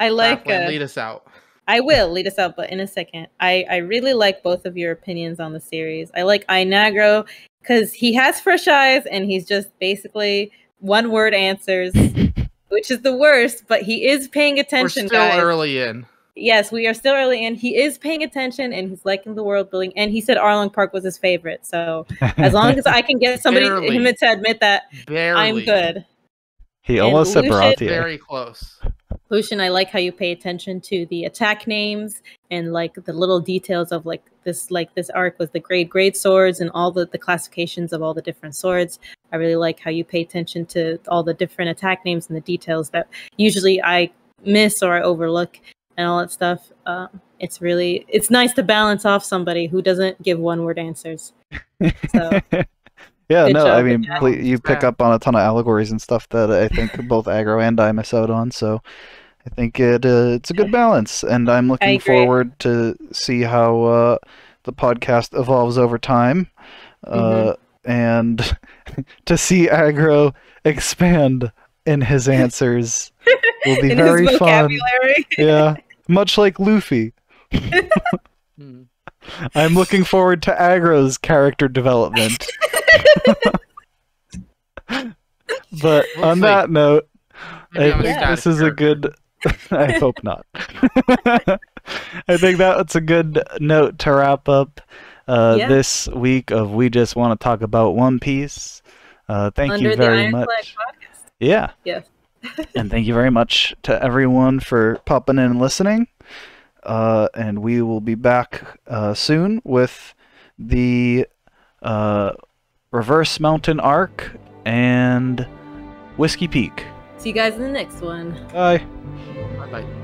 I like. Southland, Uh, lead us out. I will lead us out, but in a second. I I really like both of your opinions on the series. I like Inagro because he has fresh eyes and he's just basically one word answers, which is the worst. But he is paying attention. We're still guys. early in. Yes, we are still early in. He is paying attention and he's liking the world building. And he said Arlong Park was his favorite. So as long as I can get somebody Barely. him to admit that, Barely. I'm good. he And almost said Lucian- Baratie. Very close. Lucian, I like how you pay attention to the attack names and like the little details of like this like this arc was the grade grade swords and all the, the classifications of all the different swords. I really like how you pay attention to all the different attack names and the details that usually I miss or I overlook and all that stuff. Um, it's really it's nice to balance off somebody who doesn't give one word answers. So yeah, Good no, job I mean, that. ple- you pick up on a ton of allegories and stuff that I think both aggro and I miss out on. So I think it uh, it's a good balance, and I'm looking forward to see how uh, the podcast evolves over time, uh, and to see aggro expand in his answers will be in very his fun. Yeah, much like Luffy. I'm looking forward to aggro's character development. But We'll on see. that note, Maybe I think this is a good I hope not. I think that's a good note to wrap up uh, Yeah. this week of We Just Want to Talk About One Piece. Uh, thank Under you the very Iron much. Flag. Yeah. Yes. and thank you very much to everyone for popping in and listening. Uh, and we will be back uh, soon with the uh, Reverse Mountain Arc and Whiskey Peak. See you guys in the next one. Bye. Bye bye.